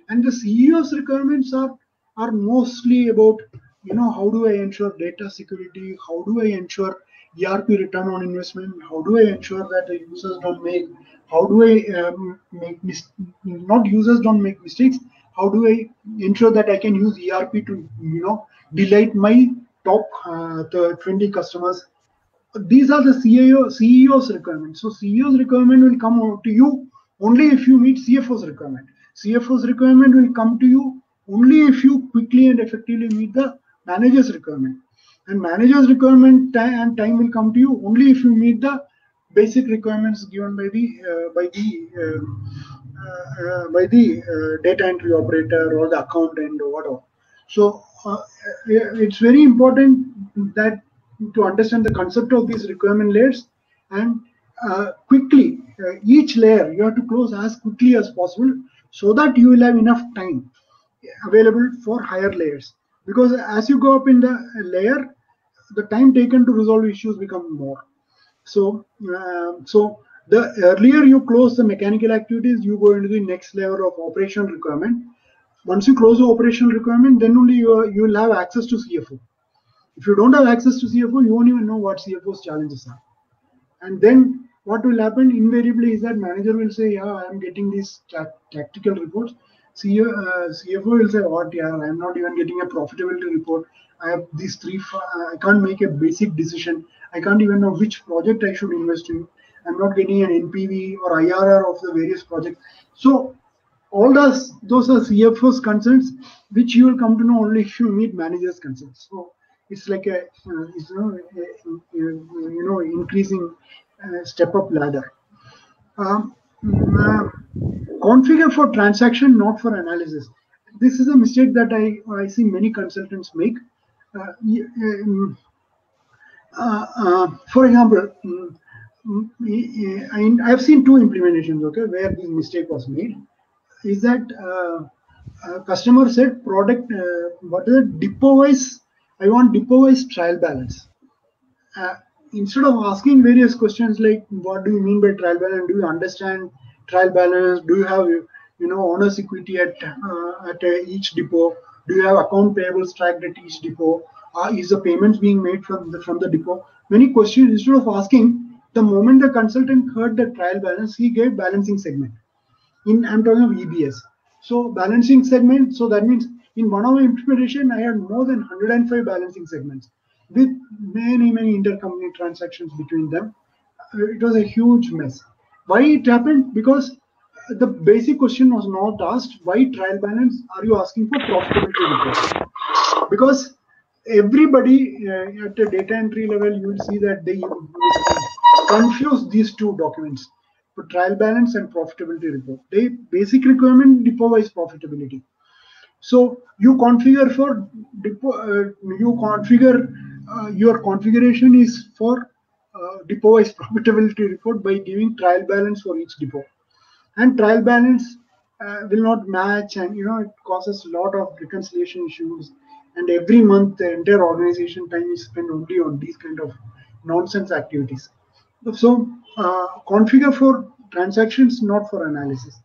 Speaker 2: And the CEO's requirements are, are mostly about, you know, how do I ensure data security? How do I ensure ERP return on investment? How do I ensure that the users don't make how do I um, make mis- not users don't make mistakes? How do I ensure that I can use ERP to you know delight my top uh, the 20 customers? These are the CEO CEO's requirements. So CEO's requirement will come to you only if you meet CFO's requirement. CFO's requirement will come to you only if you quickly and effectively meet the manager's requirement. And manager's requirement and time will come to you only if you meet the basic requirements given by the uh, by the um, uh, by the uh, data entry operator or the accountant or whatever. So it's very important that to understand the concept of these requirement layers and quickly each layer you have to close as quickly as possible so that you will have enough time available for higher layers because as you go up in the layer the time taken to resolve issues become more so, uh, so the earlier you close the mechanical activities, you go into the next level of operational requirement. Once you close the operational requirement, then only you, you will have access to CFO. If you don't have access to CFO, you won't even know what CFO's challenges are. And then what will happen invariably is that manager will say, yeah, I am getting these tactical reports. CEO, uh, CFO will say, what, yeah, I'm not even getting a profitability report. I have these three, I can't make a basic decision. I can't even know which project I should invest in. I'm not getting an NPV or IRR of the various projects. So all those those are CFO's concerns, which you will come to know only if you meet managers' concerns. So it's like a, uh, it's, you, know, a, a, you know increasing uh, step up ladder. Um, uh, configure for transaction, not for analysis. This is a mistake that I, I see many consultants make. Uh, um, uh, uh, for example, mm, mm, I, have seen two implementations, okay, where this mistake was made. Is that uh, customer said product, what is it, depot wise, I want depot wise trial balance. Instead of asking various questions like, what do you mean by trial balance? Do you understand trial balance? Do you have, you know, owner's equity at uh, at uh, each depot? Do you have account payables tracked at each depot? uh, is the payments being made from the from the depot? Many questions instead of asking, the moment the consultant heard the trial balance, he gave balancing segment. In I'm talking of EBS. So balancing segment. So that means in one of my implementation, I had more than 105 balancing segments with many many intercompany transactions between them. It was a huge mess. Why it happened? Because the basic question was not asked why trial balance are you asking for profitability report because everybody uh, at the data entry level, you will see that they confuse these two documents for trial balance and profitability report. They basic requirement depot-wise profitability. So you configure for depot, uh, you configure your configuration is for uh, depot-wise profitability report by giving trial balance for each depot, and trial balance uh, will not match, and you know it causes a lot of reconciliation issues. And every month, the entire organization time is spent only on these kind of nonsense activities. So uh, configure for transactions, not for analysis.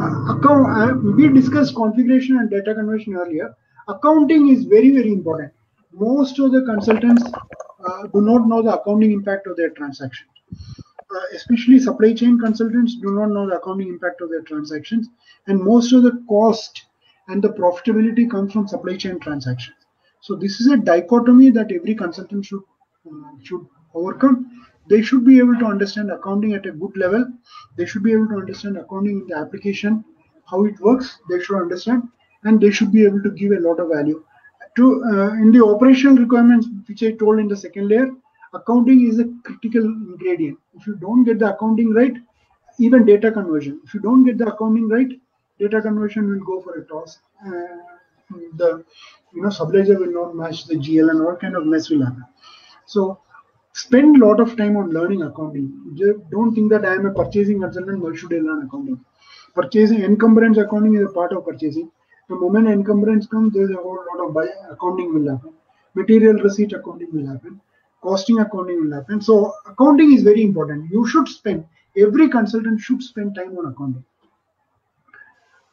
Speaker 2: Uh, account, uh, we discussed configuration and data conversion earlier. Accounting is very, very important. Most of the consultants uh, do not know the accounting impact of their transactions. Uh, especially supply chain consultants do not know the accounting impact of their transactions. And most of the cost and the profitability comes from supply chain transactions. So this is a dichotomy that every consultant should uh, should overcome they should be able to understand accounting at a good level. They should be able to understand accounting in the application, how it works. They should understand, and they should be able to give a lot of value. To uh, in the operational requirements, which I told in the second layer, accounting is a critical ingredient. If you don't get the accounting right, even data conversion. If you don't get the accounting right, data conversion will go for a toss. Uh, the you know subledger will not match the GL and all kind of mess will happen. So spend a lot of time on learning accounting. don't think that I am a purchasing consultant, why should I learn accounting? Purchasing encumbrance accounting is a part of purchasing. The moment encumbrance comes, there's a whole lot of buy, accounting will happen. Material receipt accounting will happen. Costing accounting will happen. So accounting is very important. You should spend, every consultant should spend time on accounting.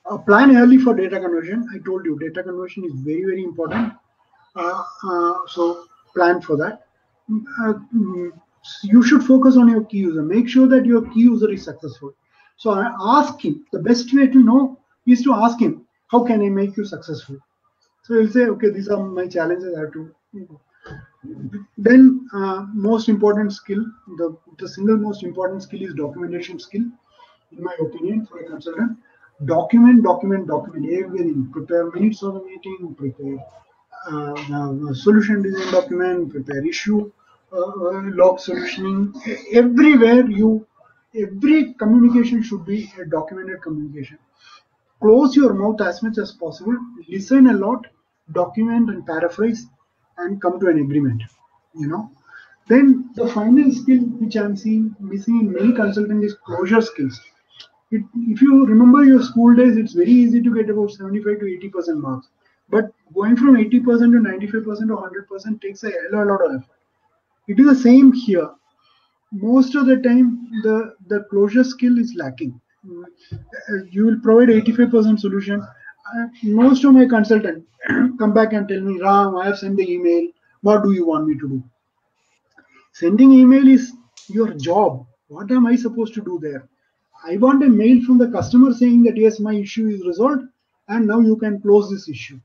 Speaker 2: Uh, plan early for data conversion. I told you data conversion is very, very important. Uh, uh, so plan for that uh, you should focus on your key user. Make sure that your key user is successful. So I ask him. The best way to know is to ask him, how can I make you successful? So he'll say, okay, these are my challenges. I have to. Then uh, most important skill, the, the single most important skill is documentation skill, in my opinion, for a consultant. Document, document, document everything. Prepare minutes of the meeting, prepare uh, uh, solution design document, prepare issue, uh, log solutioning. Everywhere you, every communication should be a documented communication. Close your mouth as much as possible. Listen a lot, document and paraphrase, and come to an agreement. You know. Then the final skill which I'm seeing missing in many consultants is closure skills. It, if you remember your school days, it's very easy to get about 75 to 80 percent marks but going from 80% to 95% or 100% takes a hell of a lot of effort. It is the same here. Most of the time, the, the closure skill is lacking. You will provide 85% solution. Uh, most of my consultant come back and tell me, Ram, I have sent the email. What do you want me to do? Sending email is your job. What am I supposed to do there? I want a mail from the customer saying that yes, my issue is resolved and now you can close this issue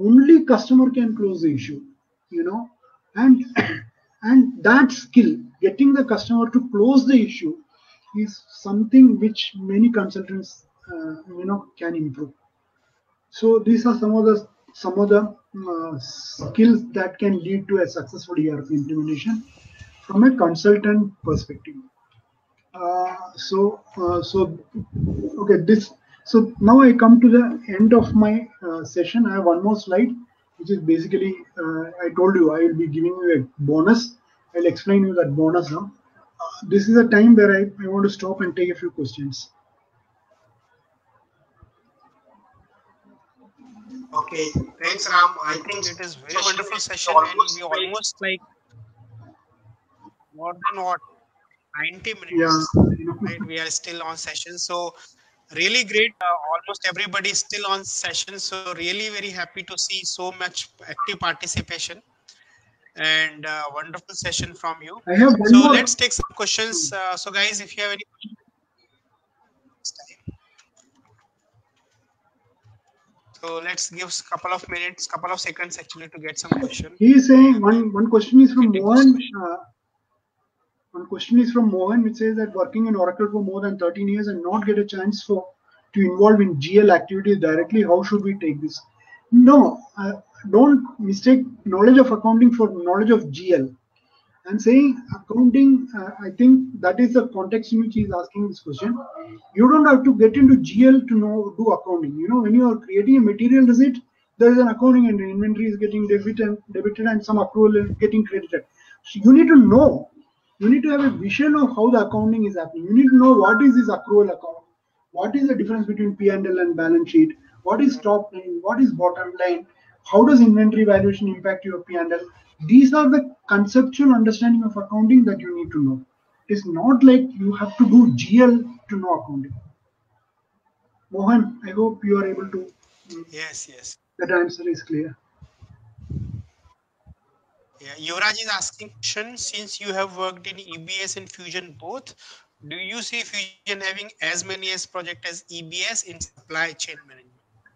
Speaker 2: only customer can close the issue you know and and that skill getting the customer to close the issue is something which many consultants uh, you know can improve so these are some of the some of the uh, skills that can lead to a successful ERP implementation from a consultant perspective. Uh, so, uh, so okay, this so now I come to the end of my uh, session. I have one more slide, which is basically, uh, I told you I will be giving you a bonus. I'll explain you that bonus now. This is a time where I, I want to stop and take a few questions.
Speaker 1: Okay, thanks Ram. I think it is very wonderful session and we almost like more than what 90 minutes. Yeah. Right? We are still on session. So really great uh, almost everybody is still on session so really very happy to see so much active participation and uh, wonderful session from you so more. let's take some questions uh, so guys if you have any so let's give a couple of minutes couple of seconds actually to get some question
Speaker 2: he is saying one one question is from one one question is from Mohan, which says that working in Oracle for more than 13 years and not get a chance for to involve in GL activities directly. How should we take this? No, uh, don't mistake knowledge of accounting for knowledge of GL. and saying accounting, uh, I think that is the context in which he's asking this question. You don't have to get into GL to know do accounting. You know, when you are creating a material receipt, there is an accounting and inventory is getting debited, debited and some accrual is getting credited. So you need to know. You need to have a vision of how the accounting is happening. You need to know what is this accrual account, what is the difference between P&L and balance sheet, what is top line, what is bottom line, how does inventory valuation impact your P&L. These are the conceptual understanding of accounting that you need to know. It's not like you have to do GL to know accounting. Mohan, I hope you are able to.
Speaker 1: Yes, yes.
Speaker 2: That answer is clear.
Speaker 1: Yeah, Yuvraj is asking question since you have worked in EBS and Fusion both, do you see Fusion having as many as project as EBS in supply chain management?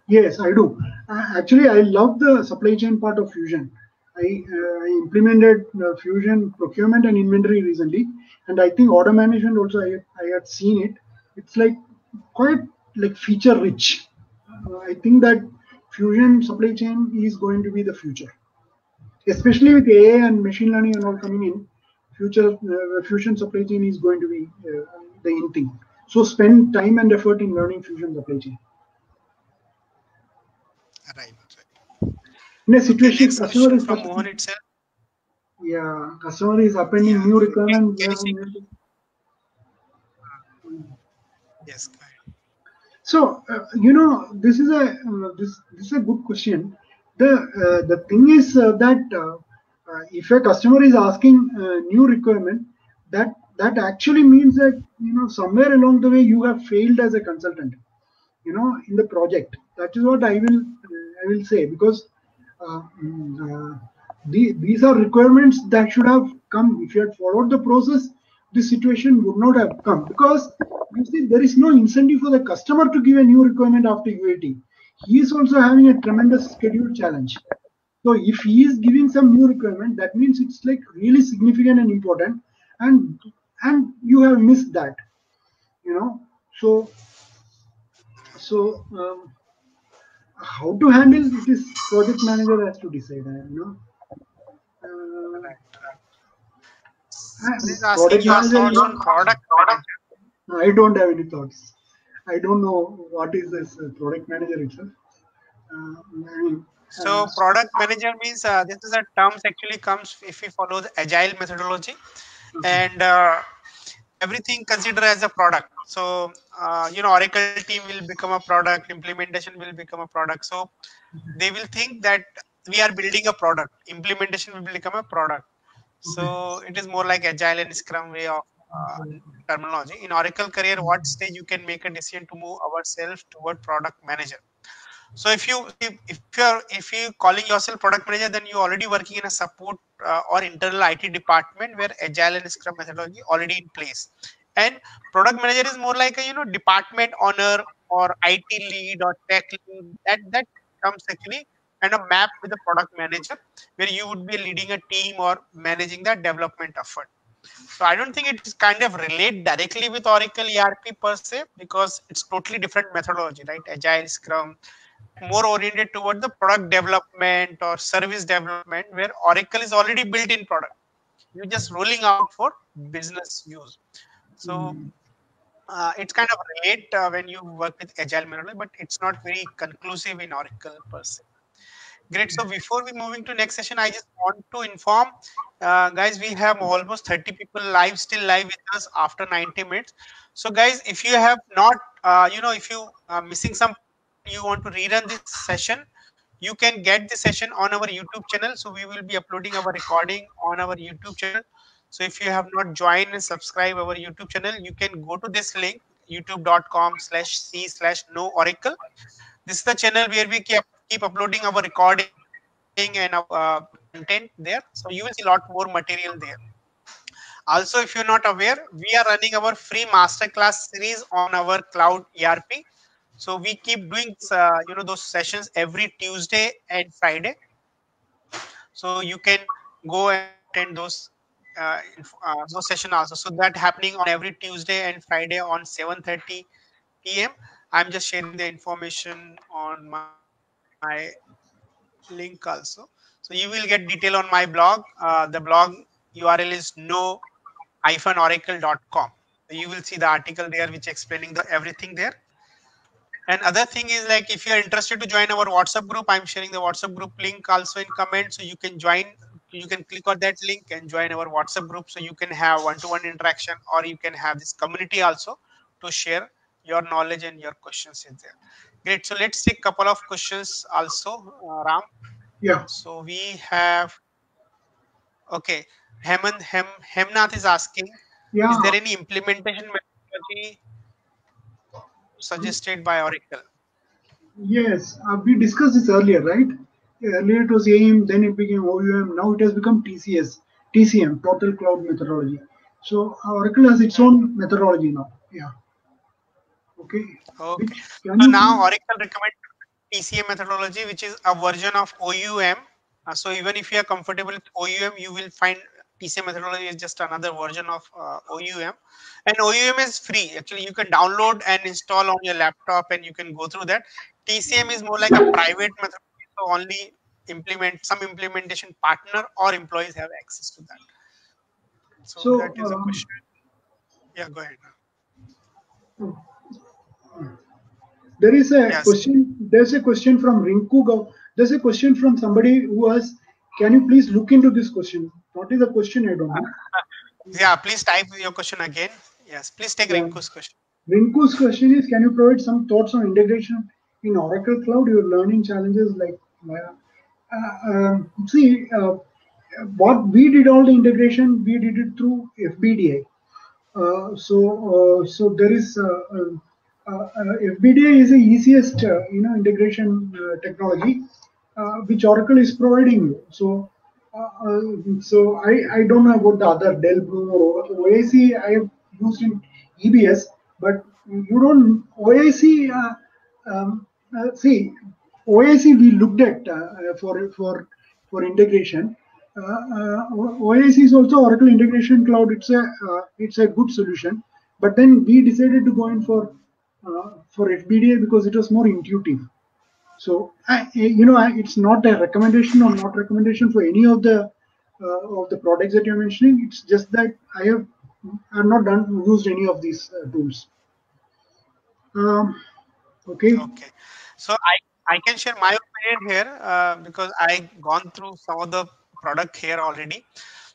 Speaker 2: Yes, I do. Actually, I love the supply chain part of Fusion. I, uh, I implemented uh, Fusion procurement and inventory recently, and I think order management also. I, I had seen it. It's like quite like feature rich. Uh, I think that Fusion supply chain is going to be the future, especially with AI and machine learning and all coming in. Future uh, Fusion supply chain is going to be uh, the in thing. So spend time and effort in learning Fusion supply chain.
Speaker 1: Right.
Speaker 2: In a situation, customer is
Speaker 1: from Mohan itself.
Speaker 2: yeah, customer is appending
Speaker 1: Yeah.
Speaker 2: new requirement.
Speaker 1: Yes.
Speaker 2: So uh, you know, this is a uh, this this is a good question. The uh, the thing is uh, that uh, uh, if a customer is asking new requirement, that that actually means that you know somewhere along the way you have failed as a consultant. You know, in the project. That is what I will I will say because uh, mm, uh, the, these are requirements that should have come if you had followed the process this situation would not have come because you see there is no incentive for the customer to give a new requirement after UAT. He is also having a tremendous schedule challenge. So if he is giving some new requirement, that means it's like really significant and important, and and you have missed that. You know, so so um, how to handle it is project manager has to decide. uh, You know. Uh, product manager,
Speaker 1: thoughts
Speaker 2: you
Speaker 1: on product.
Speaker 2: I don't have any thoughts. I don't know what is this uh, product manager itself. Uh,
Speaker 1: So
Speaker 2: uh,
Speaker 1: product manager means uh, this is a terms actually comes if we follow the agile methodology and uh, everything considered as a product. So uh, you know Oracle team will become a product, implementation will become a product. So they will think that we are building a product, implementation will become a product. So it is more like agile and scrum way of uh, terminology. In Oracle career, what stage you can make a decision to move ourselves toward product manager. So if you if, if you're if you calling yourself product manager, then you're already working in a support uh, or internal IT department where agile and scrum methodology already in place. And product manager is more like a you know department owner or IT lead or tech lead. That that comes actually kind a map with a product manager where you would be leading a team or managing that development effort. So I don't think it is kind of relate directly with Oracle ERP per se because it's totally different methodology, right? Agile, Scrum, more oriented toward the product development or service development where Oracle is already built in product. You're just rolling out for business use. So uh, it's kind of relate uh, when you work with agile methodology, but it's not very conclusive in Oracle per se. Great. So before we moving to next session, I just want to inform uh, guys we have almost 30 people live still live with us after 90 minutes. So guys, if you have not, uh, you know, if you are missing some, you want to rerun this session, you can get the session on our YouTube channel. So we will be uploading our recording on our YouTube channel. So if you have not joined and subscribe our YouTube channel, you can go to this link youtube.com slash c slash know oracle. This is the channel where we keep, keep uploading our recording and our uh, content there. So you will see a lot more material there. Also, if you're not aware, we are running our free masterclass series on our cloud ERP. So we keep doing, uh, you know, those sessions every Tuesday and Friday. So you can go and attend those uh, uh, those session also. So that happening on every Tuesday and Friday on 7:30 p.m. I'm just sharing the information on my, my link also. So you will get detail on my blog. Uh, the blog URL is no-oracle.com. You will see the article there which explaining the everything there. And other thing is like if you are interested to join our WhatsApp group, I'm sharing the WhatsApp group link also in comment. So you can join, you can click on that link and join our WhatsApp group. So you can have one-to-one interaction or you can have this community also to share your knowledge and your questions in there. Great. So let's take a couple of questions also, uh, Ram.
Speaker 2: Yeah.
Speaker 1: So we have, okay, Hemant Hem, Hemnath is asking,
Speaker 2: Yeah.
Speaker 1: is there any implementation methodology suggested by Oracle?
Speaker 2: Yes, uh, we discussed this earlier, right? Earlier it was AIM, then it became OUM, now it has become TCS, TCM, Total Cloud Methodology. So uh, Oracle has its own methodology now. Yeah. Okay.
Speaker 1: Okay.
Speaker 2: Which
Speaker 1: So now Oracle recommend TCM methodology, which is a version of OUM. Uh, so even if you are comfortable with OUM, you will find TCM methodology is just another version of uh, OUM. And OUM is free. Actually, you can download and install on your laptop, and you can go through that. TCM is more like a private methodology, so only implement some implementation partner or employees have access to that. So,
Speaker 2: So,
Speaker 1: that is a
Speaker 2: um,
Speaker 1: question. Yeah, go ahead.
Speaker 2: There is a
Speaker 1: Yes.
Speaker 2: question. There's a question from Rinku. There's a question from somebody who has. Can you please look into this question? What is the question? I don't know.
Speaker 1: Yeah, please type your question again. Yes, please take
Speaker 2: Yeah.
Speaker 1: Rinku's question.
Speaker 2: Rinku's question is: Can you provide some thoughts on integration in Oracle Cloud? Your learning challenges, like uh, uh, um, see, uh, what we did all the integration, we did it through FBDI. Uh, so, uh, so there is uh, um, uh, uh, FBDI is the easiest, uh, you know, integration uh, technology uh, which Oracle is providing you. So, uh, uh, so I, I don't know about the other Dell Boomi or OIC. I have used in EBS, but you don't OIC. Uh, um, uh, see, OIC we looked at uh, for for for integration. OIC is also Oracle Integration Cloud. It's a it's a good solution, but then we decided to go in for for FBDI because it was more intuitive. So I, you know, it's not a recommendation or not recommendation for any of the uh, of the products that you're mentioning. It's just that I have I've not done used any of these uh, tools. Um, okay.
Speaker 1: Okay. So I, I can share my opinion here uh, because I gone through some of the product here already.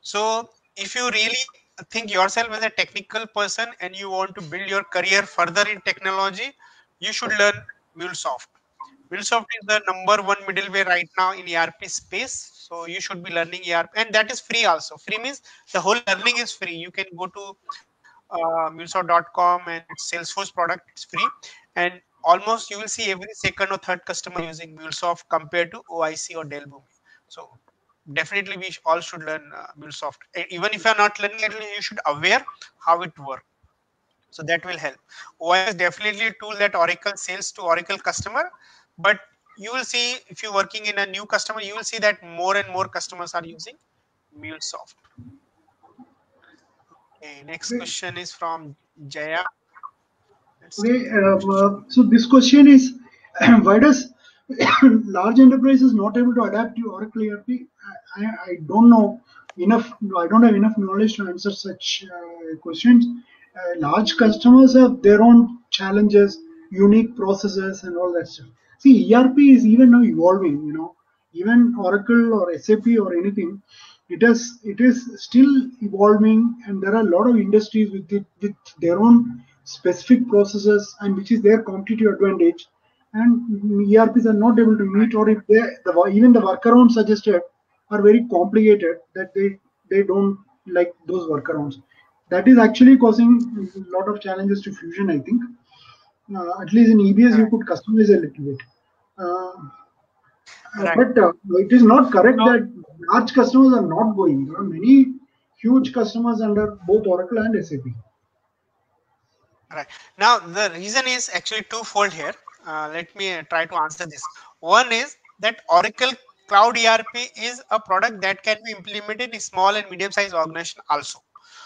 Speaker 1: So if you really think yourself as a technical person and you want to build your career further in technology, you should learn MuleSoft. MuleSoft is the number one middleware right now in ERP space. So you should be learning ERP and that is free also. Free means the whole learning is free. You can go to uh, MuleSoft.com and Salesforce product. It's free. And almost you will see every second or third customer using MuleSoft compared to OIC or Dell So definitely we all should learn uh, MuleSoft. Even if you're not learning you should aware how it works. So that will help. OIC is definitely a tool that Oracle sells to Oracle customer, but you will see if you're working in a new customer, you will see that more and more customers are using MuleSoft. Okay, next question is from Jaya.
Speaker 2: Okay. Um, uh, so this question is: Why does large enterprises not able to adapt to Oracle ERP? I, I, I don't know enough. I don't have enough knowledge to answer such uh, questions. Uh, large customers have their own challenges, unique processes, and all that stuff. See, ERP is even now evolving. You know, even Oracle or SAP or anything, it has it is still evolving, and there are a lot of industries with it with their own specific processes and which is their competitive advantage. And ERPs are not able to meet, or if they the, even the workarounds suggested are very complicated that they they don't like those workarounds. That is actually causing a lot of challenges to Fusion, I think. Uh, at least in EBS, you could customize a little bit. Uh,
Speaker 1: Right.
Speaker 2: But uh, it is not correct
Speaker 1: No.
Speaker 2: that large customers are not going. There are many huge customers under both Oracle and SAP.
Speaker 1: Right. Now, the reason is actually twofold here. Uh, let me try to answer this. One is that Oracle Cloud ERP is a product that can be implemented in small and medium sized organization also.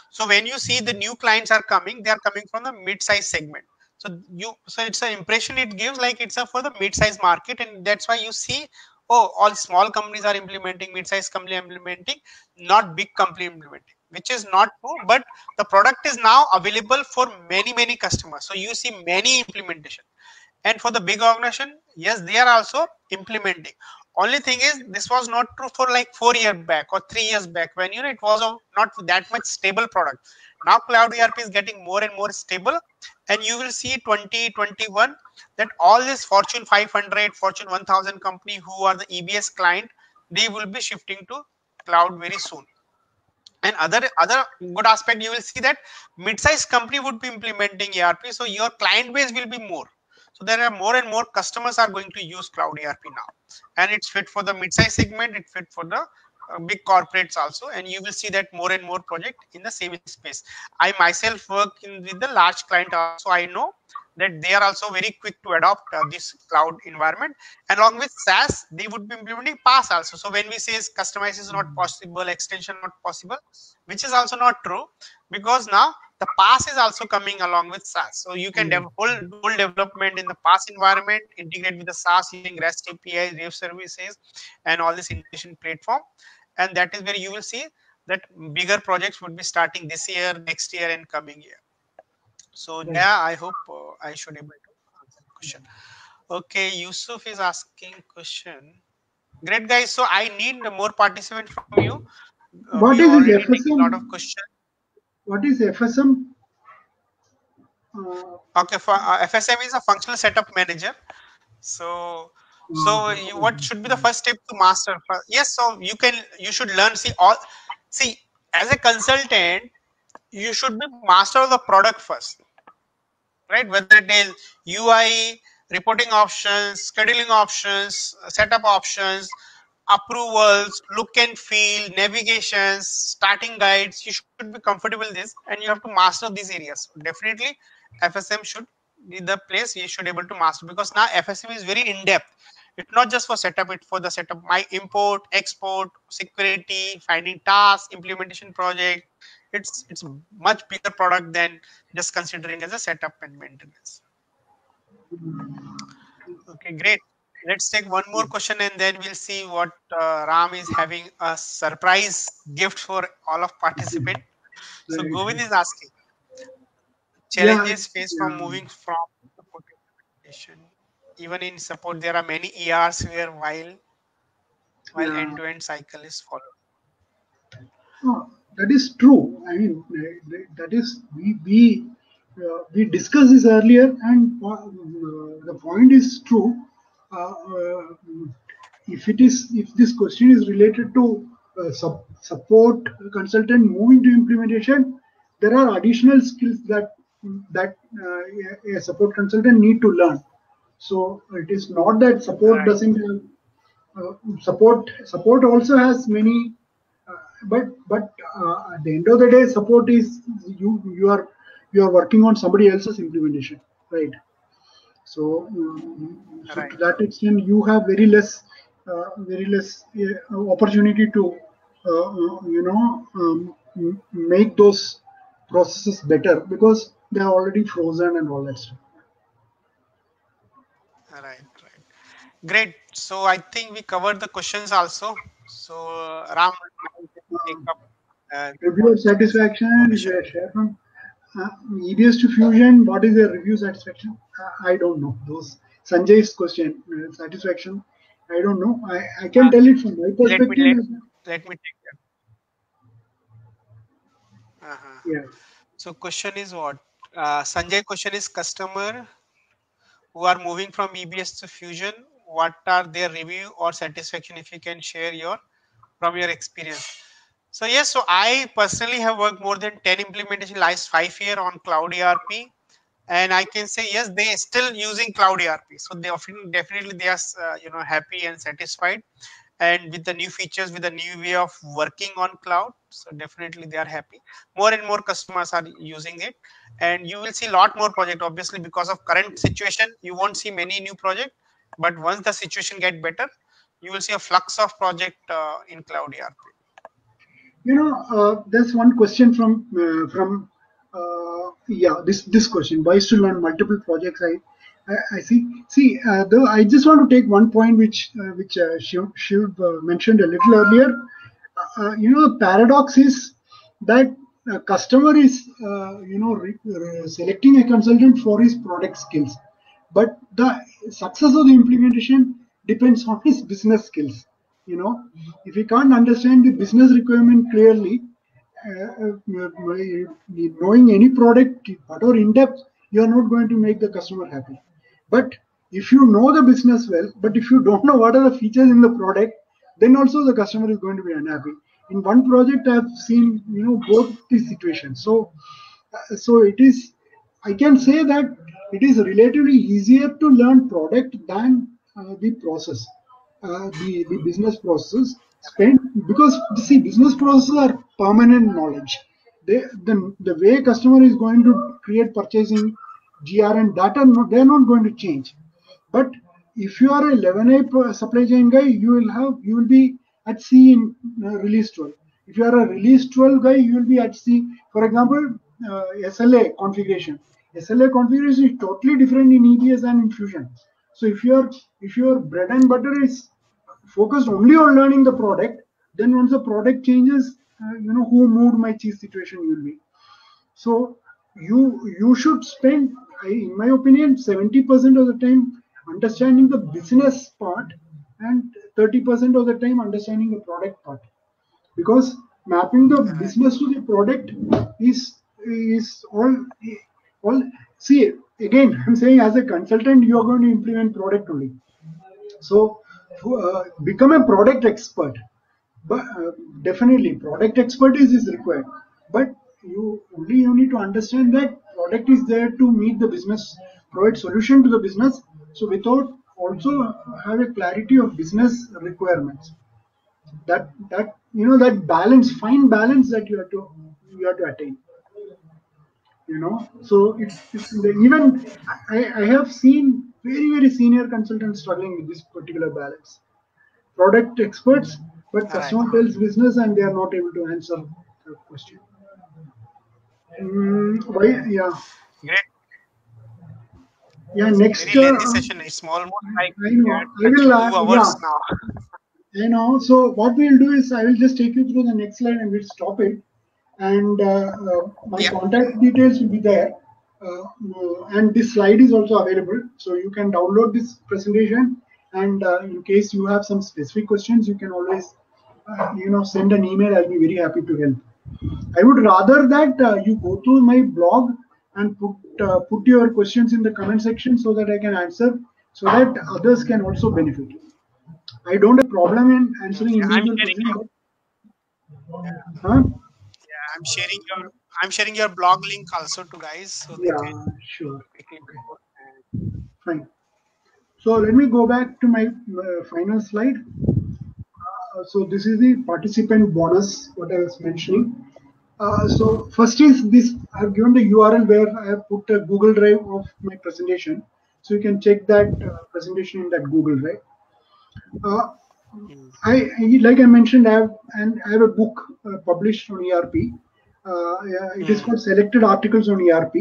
Speaker 1: So when you see the new clients are coming, they are coming from the mid-sized segment. So you, so it's an impression it gives like it's a for the mid-size market, and that's why you see, oh all small companies are implementing mid-sized company implementing not big company implementing which is not true but the product is now available for many many customers. So you see many implementation. And for the big organization yes they are also implementing only thing is this was not true for like four years back or three years back when you know it was a not that much stable product. Now cloud erp is getting more and more stable and you will see 2021 that all this fortune 500 fortune 1000 company who are the ebs client they will be shifting to cloud very soon. And other other good aspect you will see that mid-sized company would be implementing erp so your client base will be more so there are more and more customers are going to use cloud ERP now, and it's fit for the mid-size segment. It's fit for the uh, big corporates also, and you will see that more and more project in the same space. I myself work in with the large client, so I know that they are also very quick to adopt uh, this cloud environment. And along with SaaS, they would be implementing PaaS also. So when we say customization is not possible, extension not possible, which is also not true because now the PaaS is also coming along with SaaS. So you can mm-hmm. whole, whole development in the PaaS environment, integrate with the SaaS using REST API, Rave services, and all this integration platform. And that is where you will see that bigger projects would be starting this year, next year, and coming year. So mm-hmm. yeah, I hope uh, I should be able to answer the question. Okay, Yusuf is asking question. Great guys. So I need more participants from you.
Speaker 2: Uh, what is FSM?
Speaker 1: A lot of questions
Speaker 2: what is FSM? Uh,
Speaker 1: okay, for uh, FSM is a functional setup manager. So, so you, what should be the first step to master? Yes, so you can you should learn. See all. See, as a consultant, you should be master of the product first, right? Whether it is UI, reporting options, scheduling options, setup options, approvals, look and feel, navigations, starting guides. You should be comfortable this and you have to master these areas. Definitely FSM should be the place you should able to master because now FSM is very in-depth. It's not just for setup, it's for the setup, my import, export, security, finding tasks, implementation project. It's it's much bigger product than just considering as a setup and maintenance. Okay, great let's take one more question and then we'll see what uh, Ram is having a surprise gift for all of participants. So Govind is asking challenges yeah, faced yeah. from moving from support implementation. Even in support, there are many ERs where while while yeah. end-to-end cycle is followed.
Speaker 2: Oh, that is true. I mean, that is we we uh, we discussed this earlier, and uh, the point is true if it is if this question is related to uh, sub, support consultant moving to implementation, there are additional skills that that a support consultant need to learn. So it is not that support right. doesn't have uh, support. Support also has many, uh, but but uh, at the end of the day, support is you you are you are working on somebody else's implementation, right? So, um, so to that extent, you have very less, uh, very less uh, opportunity to, uh, uh, you know, um, make those processes better because they are already frozen and all that stuff.
Speaker 1: Right, right. Great. So I think we covered the questions also. So Ram, take up.
Speaker 2: Uh, review of satisfaction, share from uh, EBS to Fusion, what is the review satisfaction? Uh, I don't know. Those Sanjay's question, uh, satisfaction, I don't know. I, I can tell it from my perspective. Let me, let,
Speaker 1: let me take that.
Speaker 2: Uh-huh. Yeah.
Speaker 1: So question is what? Uh, Sanjay question is customer who are moving from EBS to Fusion. What are their review or satisfaction? If you can share your from your experience. So yes, so I personally have worked more than 10 implementation last five year on cloud ERP. And I can say, yes, they are still using cloud ERP. So they often definitely they are, uh, you know, happy and satisfied. And with the new features, with the new way of working on cloud, so definitely they are happy. More and more customers are using it. And you will see a lot more project, obviously, because of current situation, you won't see many new project. But once the situation get better, you will see a flux of project uh, in cloud ERP
Speaker 2: you know, uh, there's one question from uh, from yeah this this question. Why to learn multiple projects? I I, see. See, uh, though I just want to take one point which uh, which uh, Shiv, uh, mentioned a little earlier. Uh, you know, the paradox is that a customer is uh, you know re- re- selecting a consultant for his product skills, but the success of the implementation depends on his business skills. You know, if he can't understand the business requirement clearly, uh, uh, knowing any product, whatever in depth, you are not going to make the customer happy. But if you know the business well, but if you don't know what are the features in the product, then also the customer is going to be unhappy. In one project, I've seen you know both these situations. So, uh, so it is. I can say that it is relatively easier to learn product than uh, the process, uh, the the business process. Spend because see business processes are permanent knowledge. They the the way customer is going to create purchasing GRN data, not, they're not going to change. But if you are a 11i supply chain guy, you will have you will be at C in uh, release 12. If you are a release 12 guy, you will be at C. For example, uh, SLA configuration. SLA configuration is totally different in EBS and in Fusion. So if your if your bread and butter is focused only on learning the product, then once the product changes, uh, you know who moved my cheese situation will be. So you you should spend, in my opinion, 70% of the time understanding the business part and 30% of the time understanding the product part. Because mapping the business to the product is is all all see again i'm saying as a consultant you are going to implement product only. So uh, become a product expert but uh, definitely product expertise is required. But you only you need to understand that product is there to meet the business provide solution to the business. So without also have a clarity of business requirements. That that you know that balance fine balance that you have to you have to attain. You know? So it's, it's even I, I have seen very very senior consultants struggling with this particular balance. Product experts but customer tells business and they are not able to answer the question mm, why yeah
Speaker 1: Great.
Speaker 2: yeah next
Speaker 1: Very lengthy
Speaker 2: uh,
Speaker 1: session. It's almost like
Speaker 2: I know. I will,
Speaker 1: touching
Speaker 2: uh,
Speaker 1: two hours
Speaker 2: yeah.
Speaker 1: now.
Speaker 2: you know so what we'll do is i will just take you through the next slide and we'll stop it and uh, uh, my
Speaker 1: Yeah.
Speaker 2: contact details will be there uh, and this slide is also available so you can download this presentation and uh, in case you have some specific questions you can always you know send an email i'll be very happy to help i would rather that uh, you go to my blog and put uh, put your questions in the comment section so that i can answer so that others can also benefit I don't have a problem in answering
Speaker 1: Yeah, I'm
Speaker 2: individual
Speaker 1: sharing
Speaker 2: questions. Huh?
Speaker 1: Yeah, I'm sharing your I'm sharing your blog link also to guys so they
Speaker 2: Yeah,
Speaker 1: can
Speaker 2: sure.
Speaker 1: quickly go and
Speaker 2: Fine. So let me go back to my uh, final slide. Uh, so this is the participant bonus, what I was mentioning. Uh, so first is this, I've given the URL where I have put a Google Drive of my presentation. So you can check that uh, presentation in that Google Drive. Uh, I, I- like I mentioned, I have and I have a book uh, published on ERP. Uh, it is
Speaker 1: Hmm.
Speaker 2: called Selected Articles on ERP.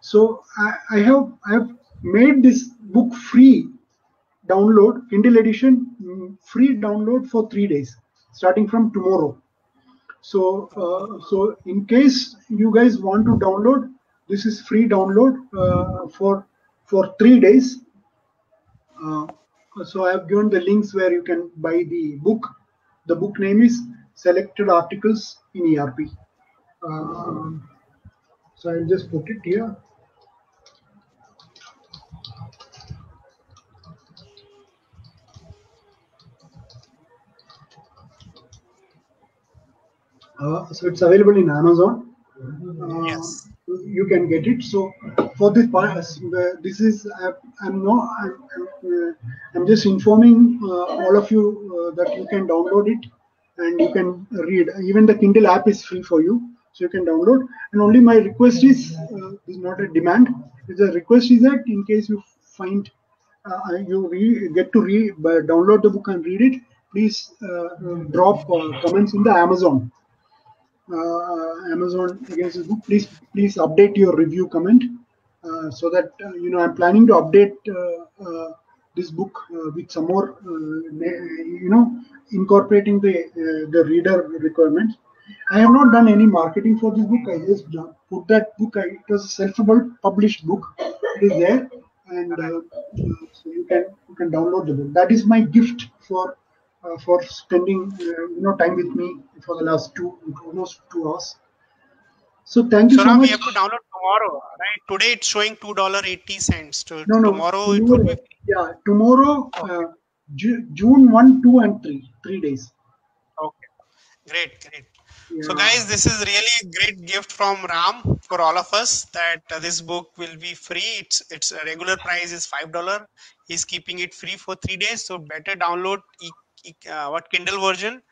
Speaker 2: So I, I have I have made this book free download Kindle edition mm, free download for three days, starting from tomorrow. So uh, so in case you guys want to download, this is free download uh, for for three days. Uh, so I have given the links where you can buy the book. The book name is Selected Articles in ERP. Um, so I'll just put it here. Uh, so it's available in Amazon. Uh,
Speaker 1: Yes.
Speaker 2: You can get it. So for this part, uh, this is I- I'm not I'm, I'm, uh, I'm just informing uh, all of you uh, that you can download it and you can read. Even the Kindle app is free for you, so you can download. And only my request is uh, is not a demand. The request is that in case you find uh, you re- get to read, uh, download the book and read it, please uh, uh, drop uh, comments in the Amazon. Uh, Amazon against this book. Please, please update your review comment uh, so that uh, you know I'm planning to update this book with some more you know incorporating the the reader requirements. I have not done any marketing for this book. I just put that book. I, it was a self-published book. It is there, and uh, so you can you can download the book. That is my gift for for spending uh, you know time with me for the last two almost two hours. So thank you
Speaker 1: So
Speaker 2: so
Speaker 1: now we have to download tomorrow, right? Today it's showing two dollar eighty cents. To
Speaker 2: No, no.
Speaker 1: tomorrow it will
Speaker 2: Tomorrow,
Speaker 1: be
Speaker 2: yeah, tomorrow, uh, Ju- June 1, 2, and 3. Three days.
Speaker 1: okay. Great, great. So guys, this is really a great gift from Ram for all of us that uh, this book will be free. It's its a regular price is five dollar. He's keeping it free for three days. So better download e- uh, what Kindle version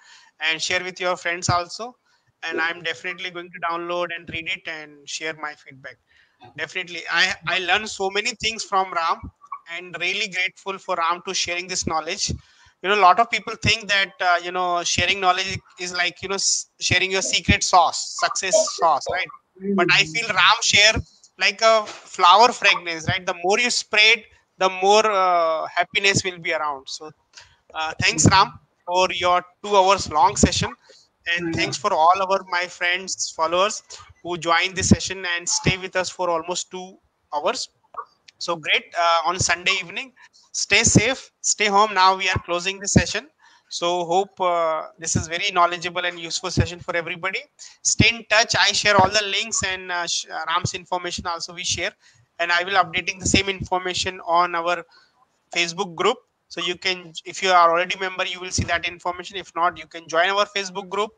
Speaker 1: and share with your friends also. And I'm definitely going to download and read it and share my feedback. Definitely, I I learned so many things from Ram and really grateful for Ram to sharing this knowledge. You know a lot of people think that uh, you know sharing knowledge is like you know sharing your secret sauce success sauce right? But i feel ram share like a flower fragrance right? The more you spread the more uh, happiness will be around. So uh, thanks ram for your two hours long session. And thanks for all our my friends followers who joined this session and stay with us for almost two hours. So great uh, on sunday evening. Stay safe stay home. Now we are closing the session. So hope uh, this is very knowledgeable and useful session for everybody. Stay in touch. I share all the links and uh, uh, ram's information also we share. And i will updating the same information on our facebook group so you can if you are already member you will see that information. If not you can join our facebook group.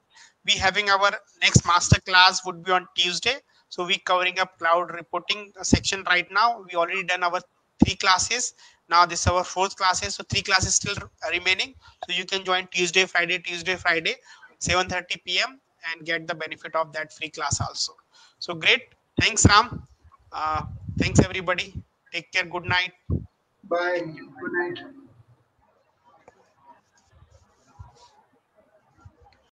Speaker 1: We having our next master class would be on tuesday. So we covering up cloud reporting section right now. We already done our three classes. Now this is our fourth classes. So three classes still remaining. So you can join tuesday friday tuesday friday 7:30 p.m and get the benefit of that free class also. So great. Thanks ram. Uh, thanks everybody. Take care. Good night.
Speaker 2: Bye. Good night.